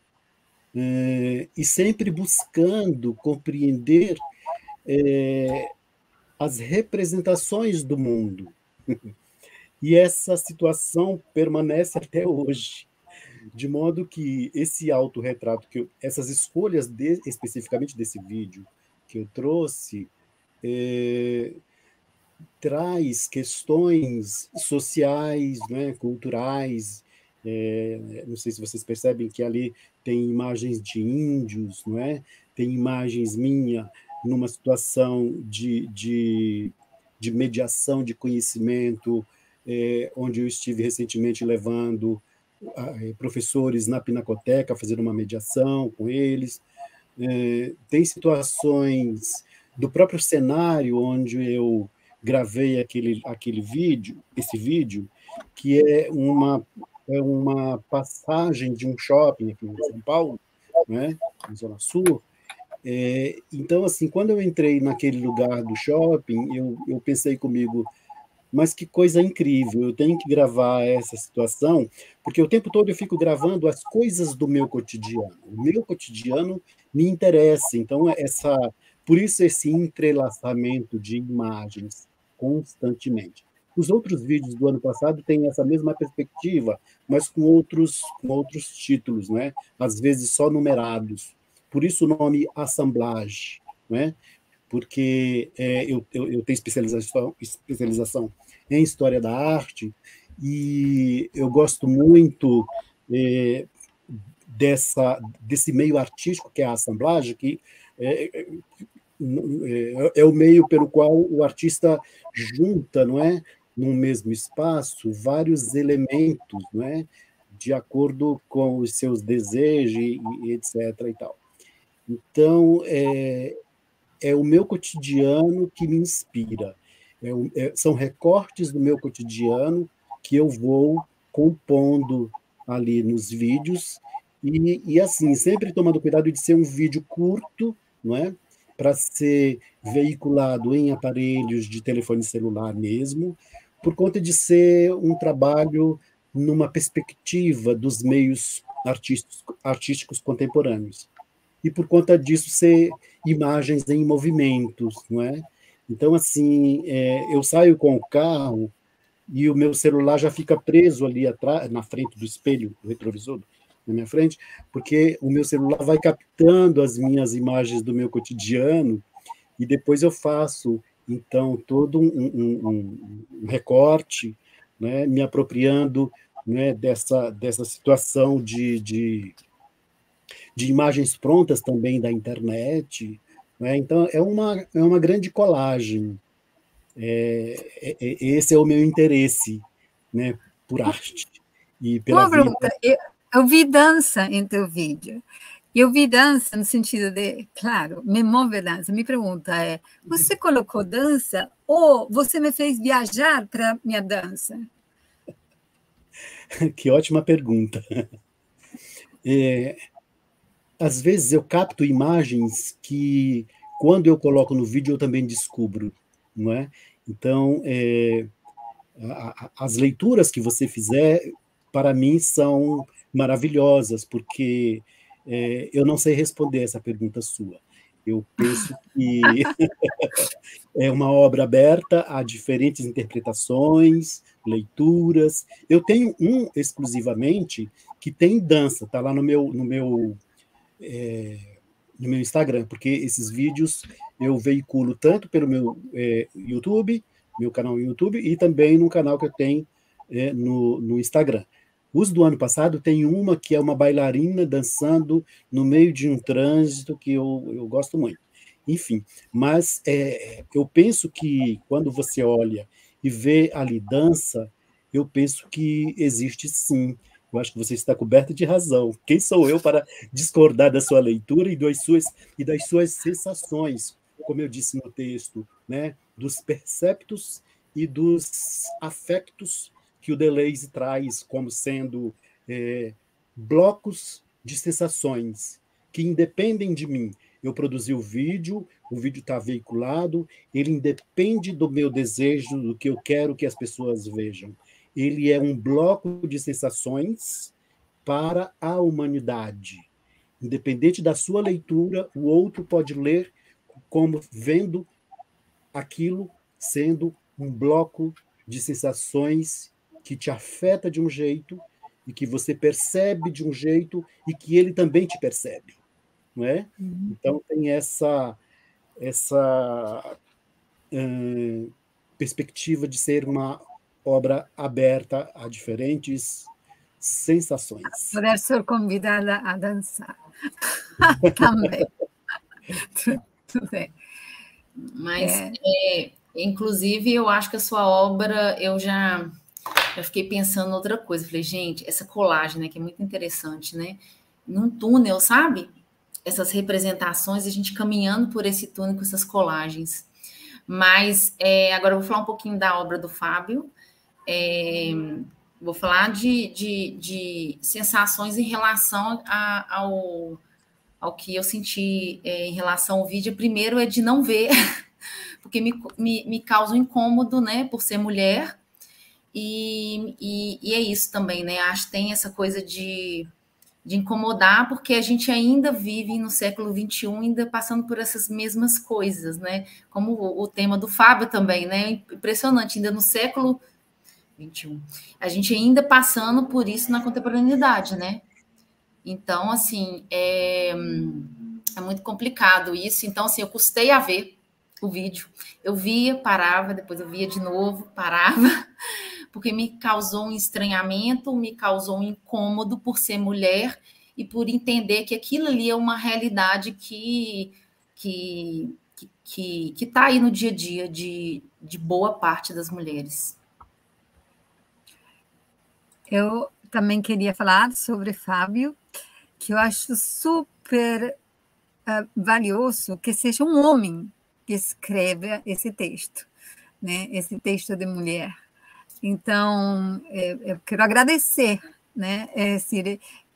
é, e sempre buscando compreender é, as representações do mundo. E essa situação permanece até hoje. De modo que esse autorretrato, que eu, essas escolhas de, especificamente desse vídeo que eu trouxe, é, traz questões sociais, né, culturais. É, não sei se vocês percebem que ali tem imagens de índios, não é? Tem imagens minha numa situação de, de, de mediação de conhecimento, é, onde eu estive recentemente levando é, professores na Pinacoteca, fazendo uma mediação com eles. É, tem situações do próprio cenário onde eu gravei aquele, aquele vídeo, esse vídeo, que é uma, é uma passagem de um shopping aqui em São Paulo, né, na Zona Sul. É, então, assim, quando eu entrei naquele lugar do shopping, eu, eu pensei comigo, mas que coisa incrível, eu tenho que gravar essa situação, porque o tempo todo eu fico gravando as coisas do meu cotidiano. O meu cotidiano me interessa, então essa, por isso esse entrelaçamento de imagens constantemente. Os outros vídeos do ano passado têm essa mesma perspectiva, mas com outros, com outros títulos, né? às vezes só numerados. Por isso o nome assemblage, né? porque é, eu, eu, eu, tenho especialização, especialização em História da Arte e eu gosto muito é, dessa, desse meio artístico que é a assemblagem, que é, é, é, o meio pelo qual o artista junta, não é, num mesmo espaço, vários elementos, não é, de acordo com os seus desejos e, etc. e tal. Então, é, é o meu cotidiano que me inspira. É, é, são recortes do meu cotidiano que eu vou compondo ali nos vídeos e, e assim sempre tomando cuidado de ser um vídeo curto, não é? Para ser veiculado em aparelhos de telefone celular mesmo, por conta de ser um trabalho numa perspectiva dos meios artísticos, contemporâneos. E por conta disso ser imagens em movimentos, não é? Então, assim, é, eu saio com o carro e o meu celular já fica preso ali atrás, na frente do espelho, do retrovisor, na minha frente, porque o meu celular vai captando as minhas imagens do meu cotidiano e depois eu faço, então, todo um, um, um recorte, né, me apropriando né, dessa, dessa situação de, de, de imagens prontas também da internet. Né? Então, é uma, é uma grande colagem. É, é, é esse é o meu interesse né, por arte. E pela uma pergunta, vida... Eu vi dança em teu vídeo. Eu vi dança no sentido de, claro, me move dança. Me pergunta é, você colocou dança ou você me fez viajar para minha dança? Que ótima pergunta. É, às vezes eu capto imagens que, quando eu coloco no vídeo, eu também descubro, não é? Então, é, a, a, as leituras que você fizer, para mim, são maravilhosas, porque é, eu não sei responder essa pergunta sua. Eu penso que é uma obra aberta a diferentes interpretações, leituras. Eu tenho um exclusivamente que tem dança, tá lá no meu no meu é, no meu Instagram, porque esses vídeos eu veiculo tanto pelo meu é, YouTube, meu canal no YouTube, e também no canal que eu tenho é, no, no Instagram. Os do ano passado tem uma que é uma bailarina dançando no meio de um trânsito que eu, eu gosto muito. Enfim, mas é, eu penso que quando você olha e vê ali dança, eu penso que existe sim. Eu acho que você está coberta de razão. Quem sou eu para discordar da sua leitura e das suas, e das suas sensações, como eu disse no texto, né? dos perceptos e dos afectos que o Deleuze traz como sendo é, blocos de sensações que independem de mim. Eu produzi o vídeo, o vídeo está veiculado, ele independe do meu desejo, do que eu quero que as pessoas vejam. Ele é um bloco de sensações para a humanidade. Independente da sua leitura, o outro pode ler como vendo aquilo sendo um bloco de sensações que te afeta de um jeito e que você percebe de um jeito e que ele também te percebe, não é? Uhum. Então tem essa essa hum, perspectiva de ser uma obra aberta a diferentes sensações. Poder ser convidada a dançar também. Tudo bem. Mas, é. É, inclusive, eu acho que a sua obra, eu já, já fiquei pensando em outra coisa. Falei, gente, essa colagem, né, que é muito interessante, né? Num túnel, sabe? Essas representações, a gente caminhando por esse túnel com essas colagens. Mas é, agora eu vou falar um pouquinho da obra do Fábio. É, vou falar de, de, de, sensações em relação a, ao, ao que eu senti é, em relação ao vídeo. Primeiro é de não ver, porque me, me, me causa um incômodo, né, por ser mulher. E, e, e, é isso também, né? Acho que tem essa coisa de, de incomodar, porque a gente ainda vive no século XXI, ainda passando por essas mesmas coisas, né? Como o, o tema do Fábio também, né? Impressionante, ainda no século 21. A gente ainda passando por isso na contemporaneidade, né? Então, assim, é, é muito complicado isso. Então, assim, eu custei a ver o vídeo. Eu via, parava, depois eu via de novo, parava, porque me causou um estranhamento, me causou um incômodo por ser mulher e por entender que aquilo ali é uma realidade que que que está aí no dia a dia de, de boa parte das mulheres. Eu também queria falar sobre Fábio, que eu acho super uh, valioso que seja um homem que escreva esse texto, né? Esse texto de mulher. Então, eu, eu quero agradecer, né?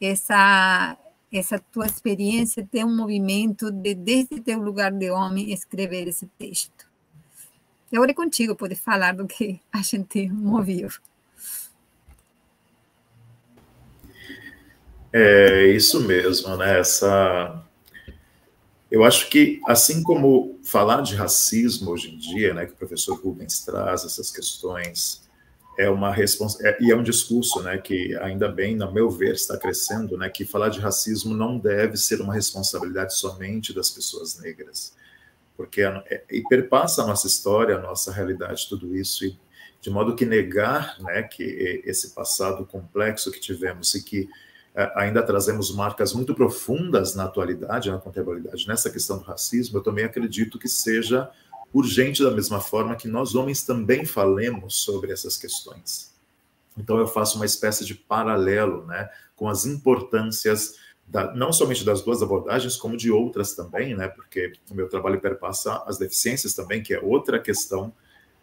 Essa essa tua experiência ter um movimento de desde teu lugar de homem escrever esse texto. Eu é contigo poder falar do que a gente moveu. É isso mesmo, né? Essa, eu acho que assim como falar de racismo hoje em dia, né, que o professor Rubens traz essas questões, é uma respons... É, e é um discurso, né, que ainda bem, no meu ver, está crescendo, né, que falar de racismo não deve ser uma responsabilidade somente das pessoas negras, porque é, e perpassa a nossa história, a nossa realidade, tudo isso e de modo que negar, né, que esse passado complexo que tivemos e que é, ainda trazemos marcas muito profundas na atualidade, na contemporaneidade, nessa questão do racismo, eu também acredito que seja urgente da mesma forma que nós homens também falemos sobre essas questões. Então eu faço uma espécie de paralelo, né, com as importâncias da, não somente das duas abordagens, como de outras também, né, porque o meu trabalho perpassa as deficiências também, que é outra questão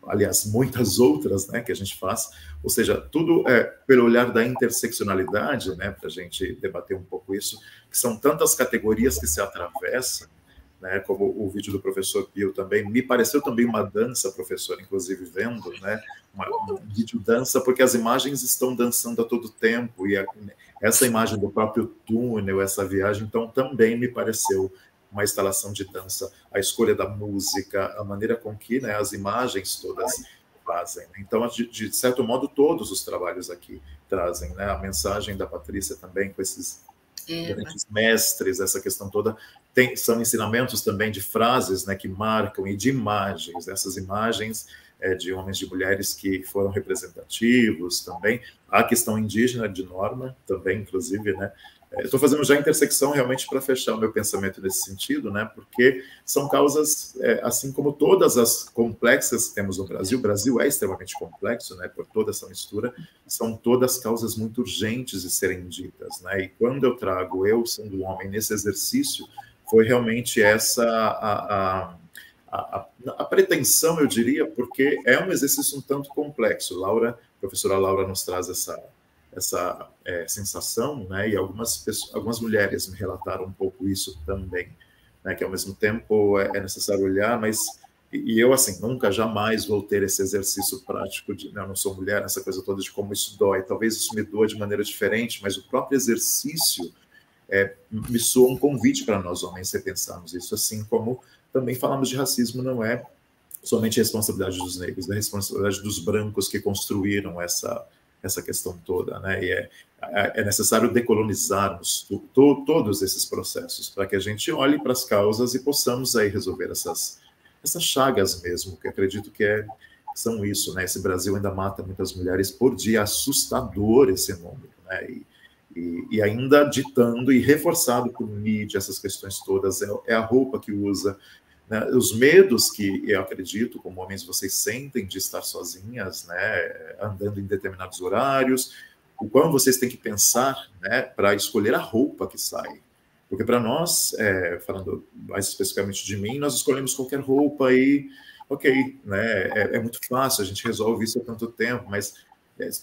aliás, muitas outras né, que a gente faz, ou seja, tudo é pelo olhar da interseccionalidade, né, para a gente debater um pouco isso, que são tantas categorias que se atravessam, né, como o vídeo do professor Pio também, me pareceu também uma dança, professor, inclusive vendo, né, uma, um vídeo dança, porque as imagens estão dançando a todo tempo, e a, essa imagem do próprio túnel, essa viagem, então também me pareceu uma instalação de dança, a escolha da música, a maneira com que né, as imagens todas fazem. Então, de, de, certo modo, todos os trabalhos aqui trazem né, a mensagem da Patrícia também com esses é, mestres, essa questão toda. Tem, são ensinamentos também de frases né, que marcam e de imagens, essas imagens é, de homens e mulheres que foram representativos também. A questão indígena de norma também, inclusive, né? Estou fazendo já a intersecção realmente para fechar o meu pensamento nesse sentido, né? Porque são causas, é, assim como todas as complexas que temos no Brasil, o Brasil é extremamente complexo, né? Por toda essa mistura, são todas causas muito urgentes de serem ditas, né? E quando eu trago eu sendo homem nesse exercício, foi realmente essa a, a, a, a pretensão, eu diria, porque é um exercício um tanto complexo. Laura, a professora Laura nos traz essa essa é, sensação, né? E algumas pessoas, algumas mulheres me relataram um pouco isso também, né? Que ao mesmo tempo é, é necessário olhar, mas e, eu assim nunca jamais vou ter esse exercício prático de, né, eu não sou mulher, essa coisa toda de como isso dói. Talvez isso me doa de maneira diferente, mas o próprio exercício é, me soa um convite para nós homens repensarmos isso, assim como também falamos de racismo não é somente responsabilidade dos negros, é responsabilidade dos brancos que construíram essa essa questão toda, né? E é, é necessário decolonizarmos to, todos esses processos para que a gente olhe para as causas e possamos aí resolver essas, essas chagas mesmo, que acredito que é, são isso, né? Esse Brasil ainda mata muitas mulheres por dia, assustador esse número, né? E, e, e ainda ditando e reforçado por mídia essas questões todas, é, é a roupa que usa, né? os medos que eu acredito, como homens, vocês sentem de estar sozinhas, né? andando em determinados horários, o quão vocês têm que pensar né, para escolher a roupa que sai. Porque para nós, é, falando mais especificamente de mim, nós escolhemos qualquer roupa e, ok, né, é, é muito fácil, a gente resolve isso há tanto tempo, mas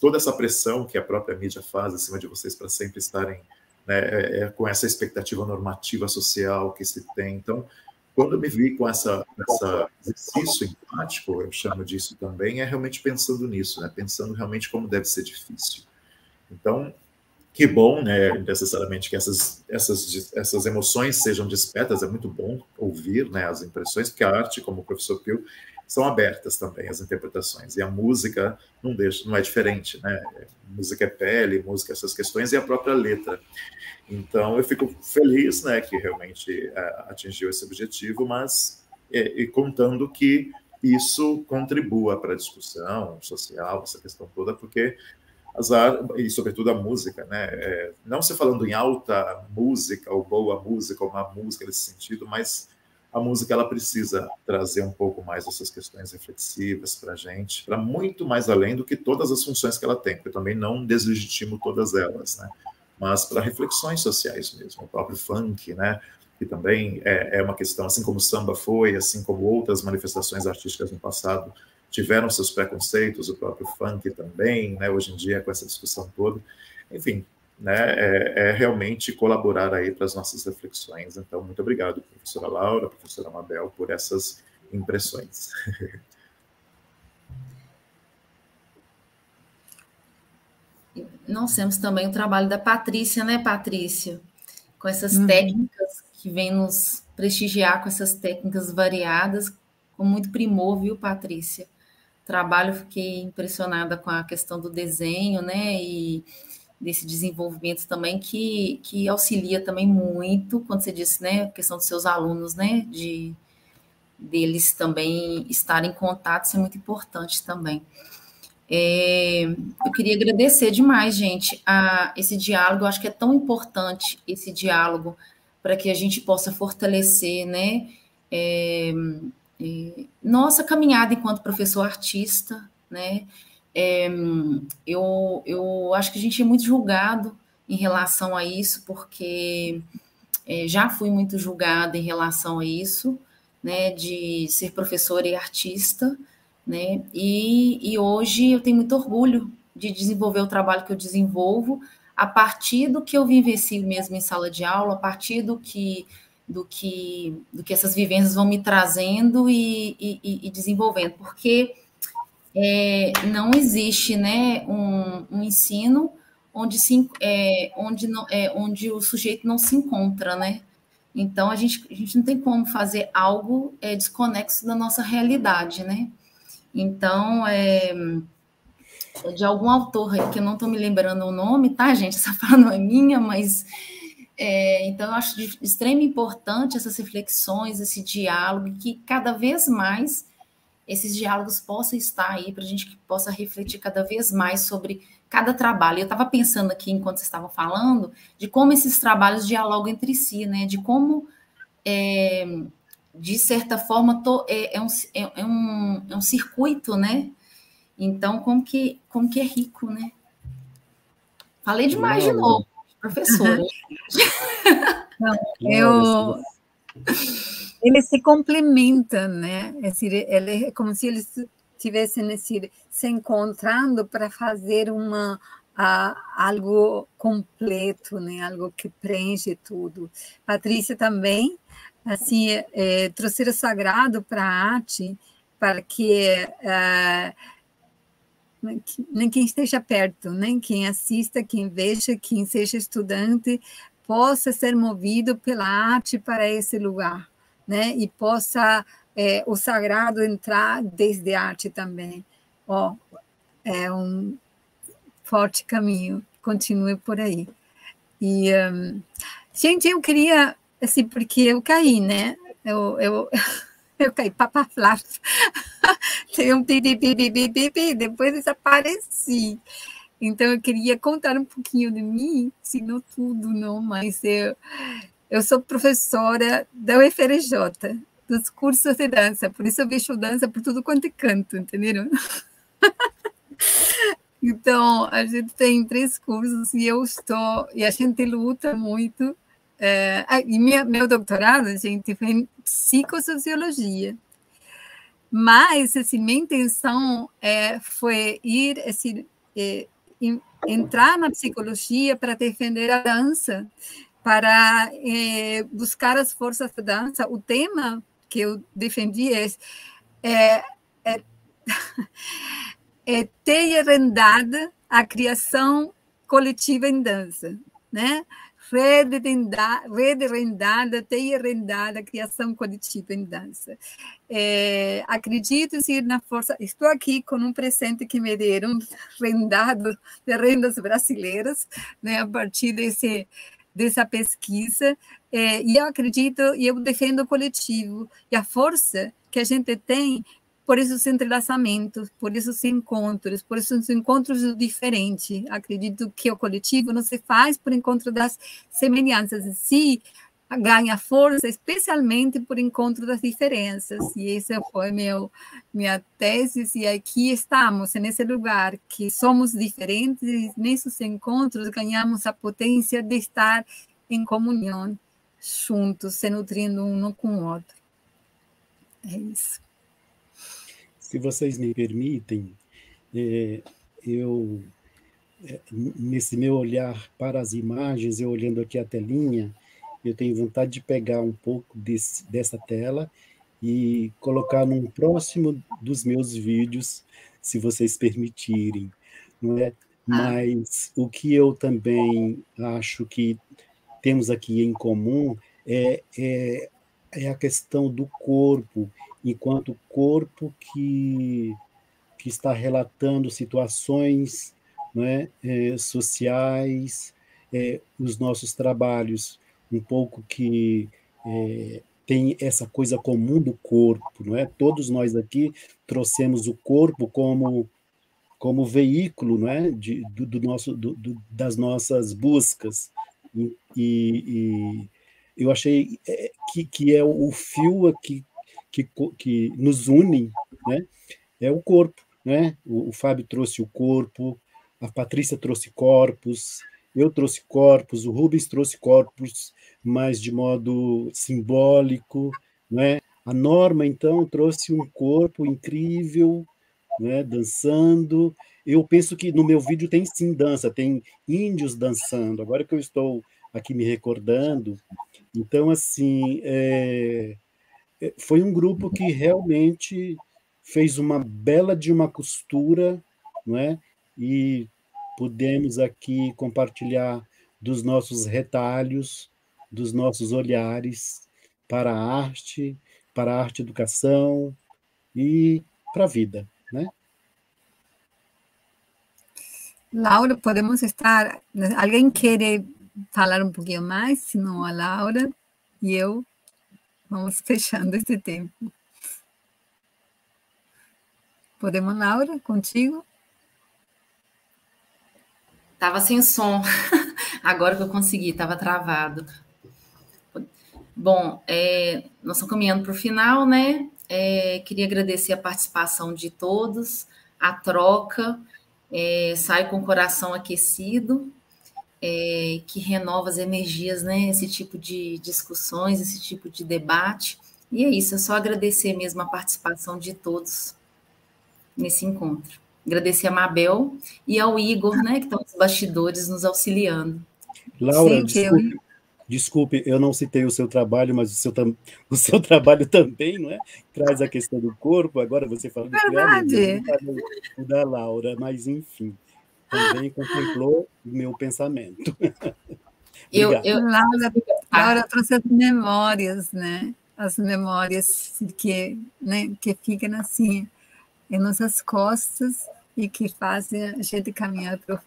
toda essa pressão que a própria mídia faz em cima de vocês para sempre estarem né, é, é, com essa expectativa normativa social que se tem. Então, quando eu me vi com essa, essa exercício empático, eu chamo disso também, é realmente pensando nisso, né, pensando realmente como deve ser difícil. Então, que bom, né, necessariamente que essas, essas, essas emoções sejam despertas, é muito bom ouvir, né, as impressões, porque a arte, como o professor Pio, são abertas também as interpretações, e a música não deixa, não é diferente, né, música é pele, música é essas questões, e a própria letra. Então, eu fico feliz, né, que realmente é, atingiu esse objetivo, mas, e, e contando que isso contribua para a discussão social, essa questão toda, porque as e sobretudo a música, né? É, não se falando em alta música ou boa música ou má música nesse sentido, mas a música ela precisa trazer um pouco mais essas questões reflexivas para a gente, para muito mais além do que todas as funções que ela tem, porque eu também não deslegitimo todas elas, né? Mas para reflexões sociais mesmo, o próprio funk, né? Que também é, é uma questão, assim como o samba foi, assim como outras manifestações artísticas no passado, tiveram seus preconceitos, o próprio funk também, né, hoje em dia com essa discussão toda. Enfim, né, é, é realmente colaborar aí para as nossas reflexões. Então, muito obrigado, professora Laura, professora Mabel, por essas impressões. Nós temos também o trabalho da Patrícia, né, Patrícia? Com essas uhum. técnicas que vem nos prestigiar com essas técnicas variadas, com muito primor, viu, Patrícia? trabalho, fiquei impressionada com a questão do desenho, né? E desse desenvolvimento também que, que auxilia também muito quando você disse, né, a questão dos seus alunos, né, de deles também estarem em contato, isso é muito importante também. É, eu queria agradecer demais, gente, a esse diálogo, eu acho que é tão importante esse diálogo para que a gente possa fortalecer, né, é, nossa caminhada enquanto professor artista, né? É, eu, eu acho que a gente é muito julgado em relação a isso, porque é, já fui muito julgada em relação a isso, né? De ser professora e artista, né? E, e hoje eu tenho muito orgulho de desenvolver o trabalho que eu desenvolvo a partir do que eu vivencio mesmo em sala de aula, a partir do que do que, do que essas vivências vão me trazendo e, e, e desenvolvendo, porque é, não existe né, um, um ensino onde, se, é, onde, não, é, onde o sujeito não se encontra, né? Então, a gente, a gente não tem como fazer algo é, desconexo da nossa realidade, né? Então, é, de algum autor que eu não estou me lembrando o nome, tá, gente? Essa fala não é minha, mas é, então, eu acho de extrema importância essas reflexões, esse diálogo, que cada vez mais esses diálogos possam estar aí, para a gente que possa refletir cada vez mais sobre cada trabalho. Eu estava pensando aqui, enquanto vocês estavam falando, de como esses trabalhos dialogam entre si, né? De como, é, de certa forma, to, é, é, um, é, é, um, é um circuito, né? Então, como que, como que é rico, né? Falei demais Não. de novo professora. Não, eu, ele se complementa, né? Ele é como se eles estivessem se encontrando para fazer uma algo completo, né? Algo que preenche tudo. Patrícia também, assim, é, é trouxe o sagrado para a arte, para que é, nem quem esteja perto, nem quem assista, quem veja, quem seja estudante, possa ser movido pela arte para esse lugar, né? E possa é, o sagrado entrar desde a arte também. Ó, é um forte caminho. continue por aí. E, um, gente, eu queria, assim, porque eu caí, né? Eu, eu, eu caí, papaflá, tem um pipi, depois desapareci. Então, eu queria contar um pouquinho de mim, se não tudo, não, mas eu, eu sou professora da UFRJ, dos cursos de dança, por isso eu vejo dança por tudo quanto é canto, entenderam? Então, a gente tem três cursos e eu estou, e a gente luta muito. É, e minha, meu doutorado, gente, foi em psicossociologia. Mas, assim, minha intenção é, foi ir, assim, é, entrar na psicologia para defender a dança, para é, buscar as forças da dança. O tema que eu defendi é, é, é é teia rendada a criação coletiva em dança, né? Rede, rendada, rede rendada, teia rendada, criação coletiva em dança. É, acredito sim na força. Estou aqui com um presente que me deram, rendado de rendas brasileiras, né, a partir desse, dessa pesquisa. É, e eu acredito e eu defendo o coletivo e a força que a gente tem por esses entrelaçamentos, por esses encontros, por esses encontros diferentes. Acredito que o coletivo não se faz por encontro das semelhanças, e sim ganha força, especialmente por encontro das diferenças. E essa foi meu minha tese. E aqui estamos, nesse lugar que somos diferentes, e nesses encontros ganhamos a potência de estar em comunhão, juntos, se nutrindo um com o outro. É isso se vocês me permitem, é, eu, é, nesse meu olhar para as imagens, eu olhando aqui a telinha, eu tenho vontade de pegar um pouco desse, dessa tela e colocar num próximo dos meus vídeos, se vocês permitirem, não é? Ah. Mas o que eu também acho que temos aqui em comum é, é, é a questão do corpo enquanto corpo que, que está relatando situações é, é, sociais, é, os nossos trabalhos, um pouco que é, tem essa coisa comum do corpo, não é? Todos nós aqui trouxemos o corpo como como veículo, não é, de, do, do nosso, do, do, das nossas buscas e, e, eu achei é, que, que é o fio aqui que, que nos unem, né, é o corpo. Né? O, o Fábio trouxe o corpo, a Patrícia trouxe corpos, eu trouxe corpos, o Rubens trouxe corpos, mas de modo simbólico, né? A Norma então trouxe um corpo incrível, né? Dançando. Eu penso que no meu vídeo tem sim dança, tem índios dançando. Agora que eu estou aqui me recordando, então assim, é é, foi um grupo que realmente fez uma bela de uma costura, não é? E pudemos aqui compartilhar dos nossos retalhos, dos nossos olhares para a arte, para a arte educação e para a vida, né? Laura, podemos estar. Alguém quer falar um pouquinho mais? Se não, a Laura e eu Vamos fechando esse tempo. Podemos, Laura, contigo? Tava sem som. Agora que eu consegui, estava travado. Bom, é, nós estamos caminhando para o final, né? É, queria agradecer a participação de todos, a troca. É, sai com o coração aquecido é, que renova as energias, né? Esse tipo de discussões, esse tipo de debate. E é isso, é só agradecer mesmo a participação de todos nesse encontro. Agradecer a Mabel e ao Igor, né, que estão nos bastidores nos auxiliando. Laura, Sim, desculpe, eu... desculpe, eu não citei o seu trabalho, mas o seu, o seu trabalho também, não é? Traz a questão do corpo, agora você fala do Verdade. o da Laura, mas enfim também contemplou o meu pensamento. eu, eu, Laura, Laura trouxe as memórias, né? As memórias que, né, que ficam assim em nossas costas e que fazem a gente caminhar para o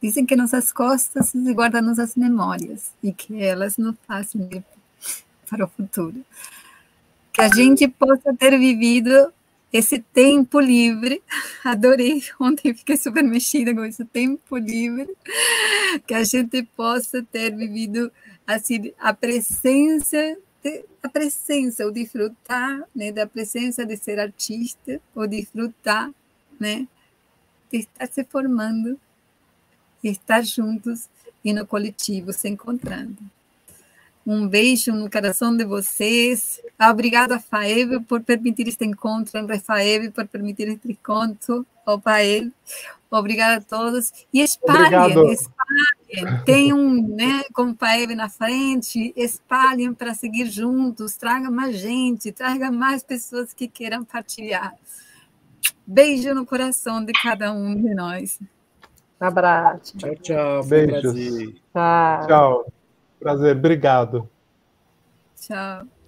Dizem que nossas costas guardam nossas memórias e que elas nos fazem para o futuro. Que a gente possa ter vivido esse tempo livre, adorei, ontem fiquei super mexida com esse tempo livre, que a gente possa ter vivido assim a presença a presença, o desfrutar né, da presença de ser artista, o desfrutar né, de estar se formando, estar juntos e no coletivo se encontrando. Um beijo no coração de vocês. Obrigada, Faeb, por permitir este encontro, André Faeb, por permitir este encontro, ao Pael. Obrigada a todos. E espalhem, Obrigado. espalhem. Tem um né, com o Paeb na frente, espalhem para seguir juntos, traga mais gente, traga mais pessoas que queiram partilhar. Beijo no coração de cada um de nós. Abraço. Tchau, tchau. Beijos. Tchau. Tchau. Prazer, obrigado. Tchau.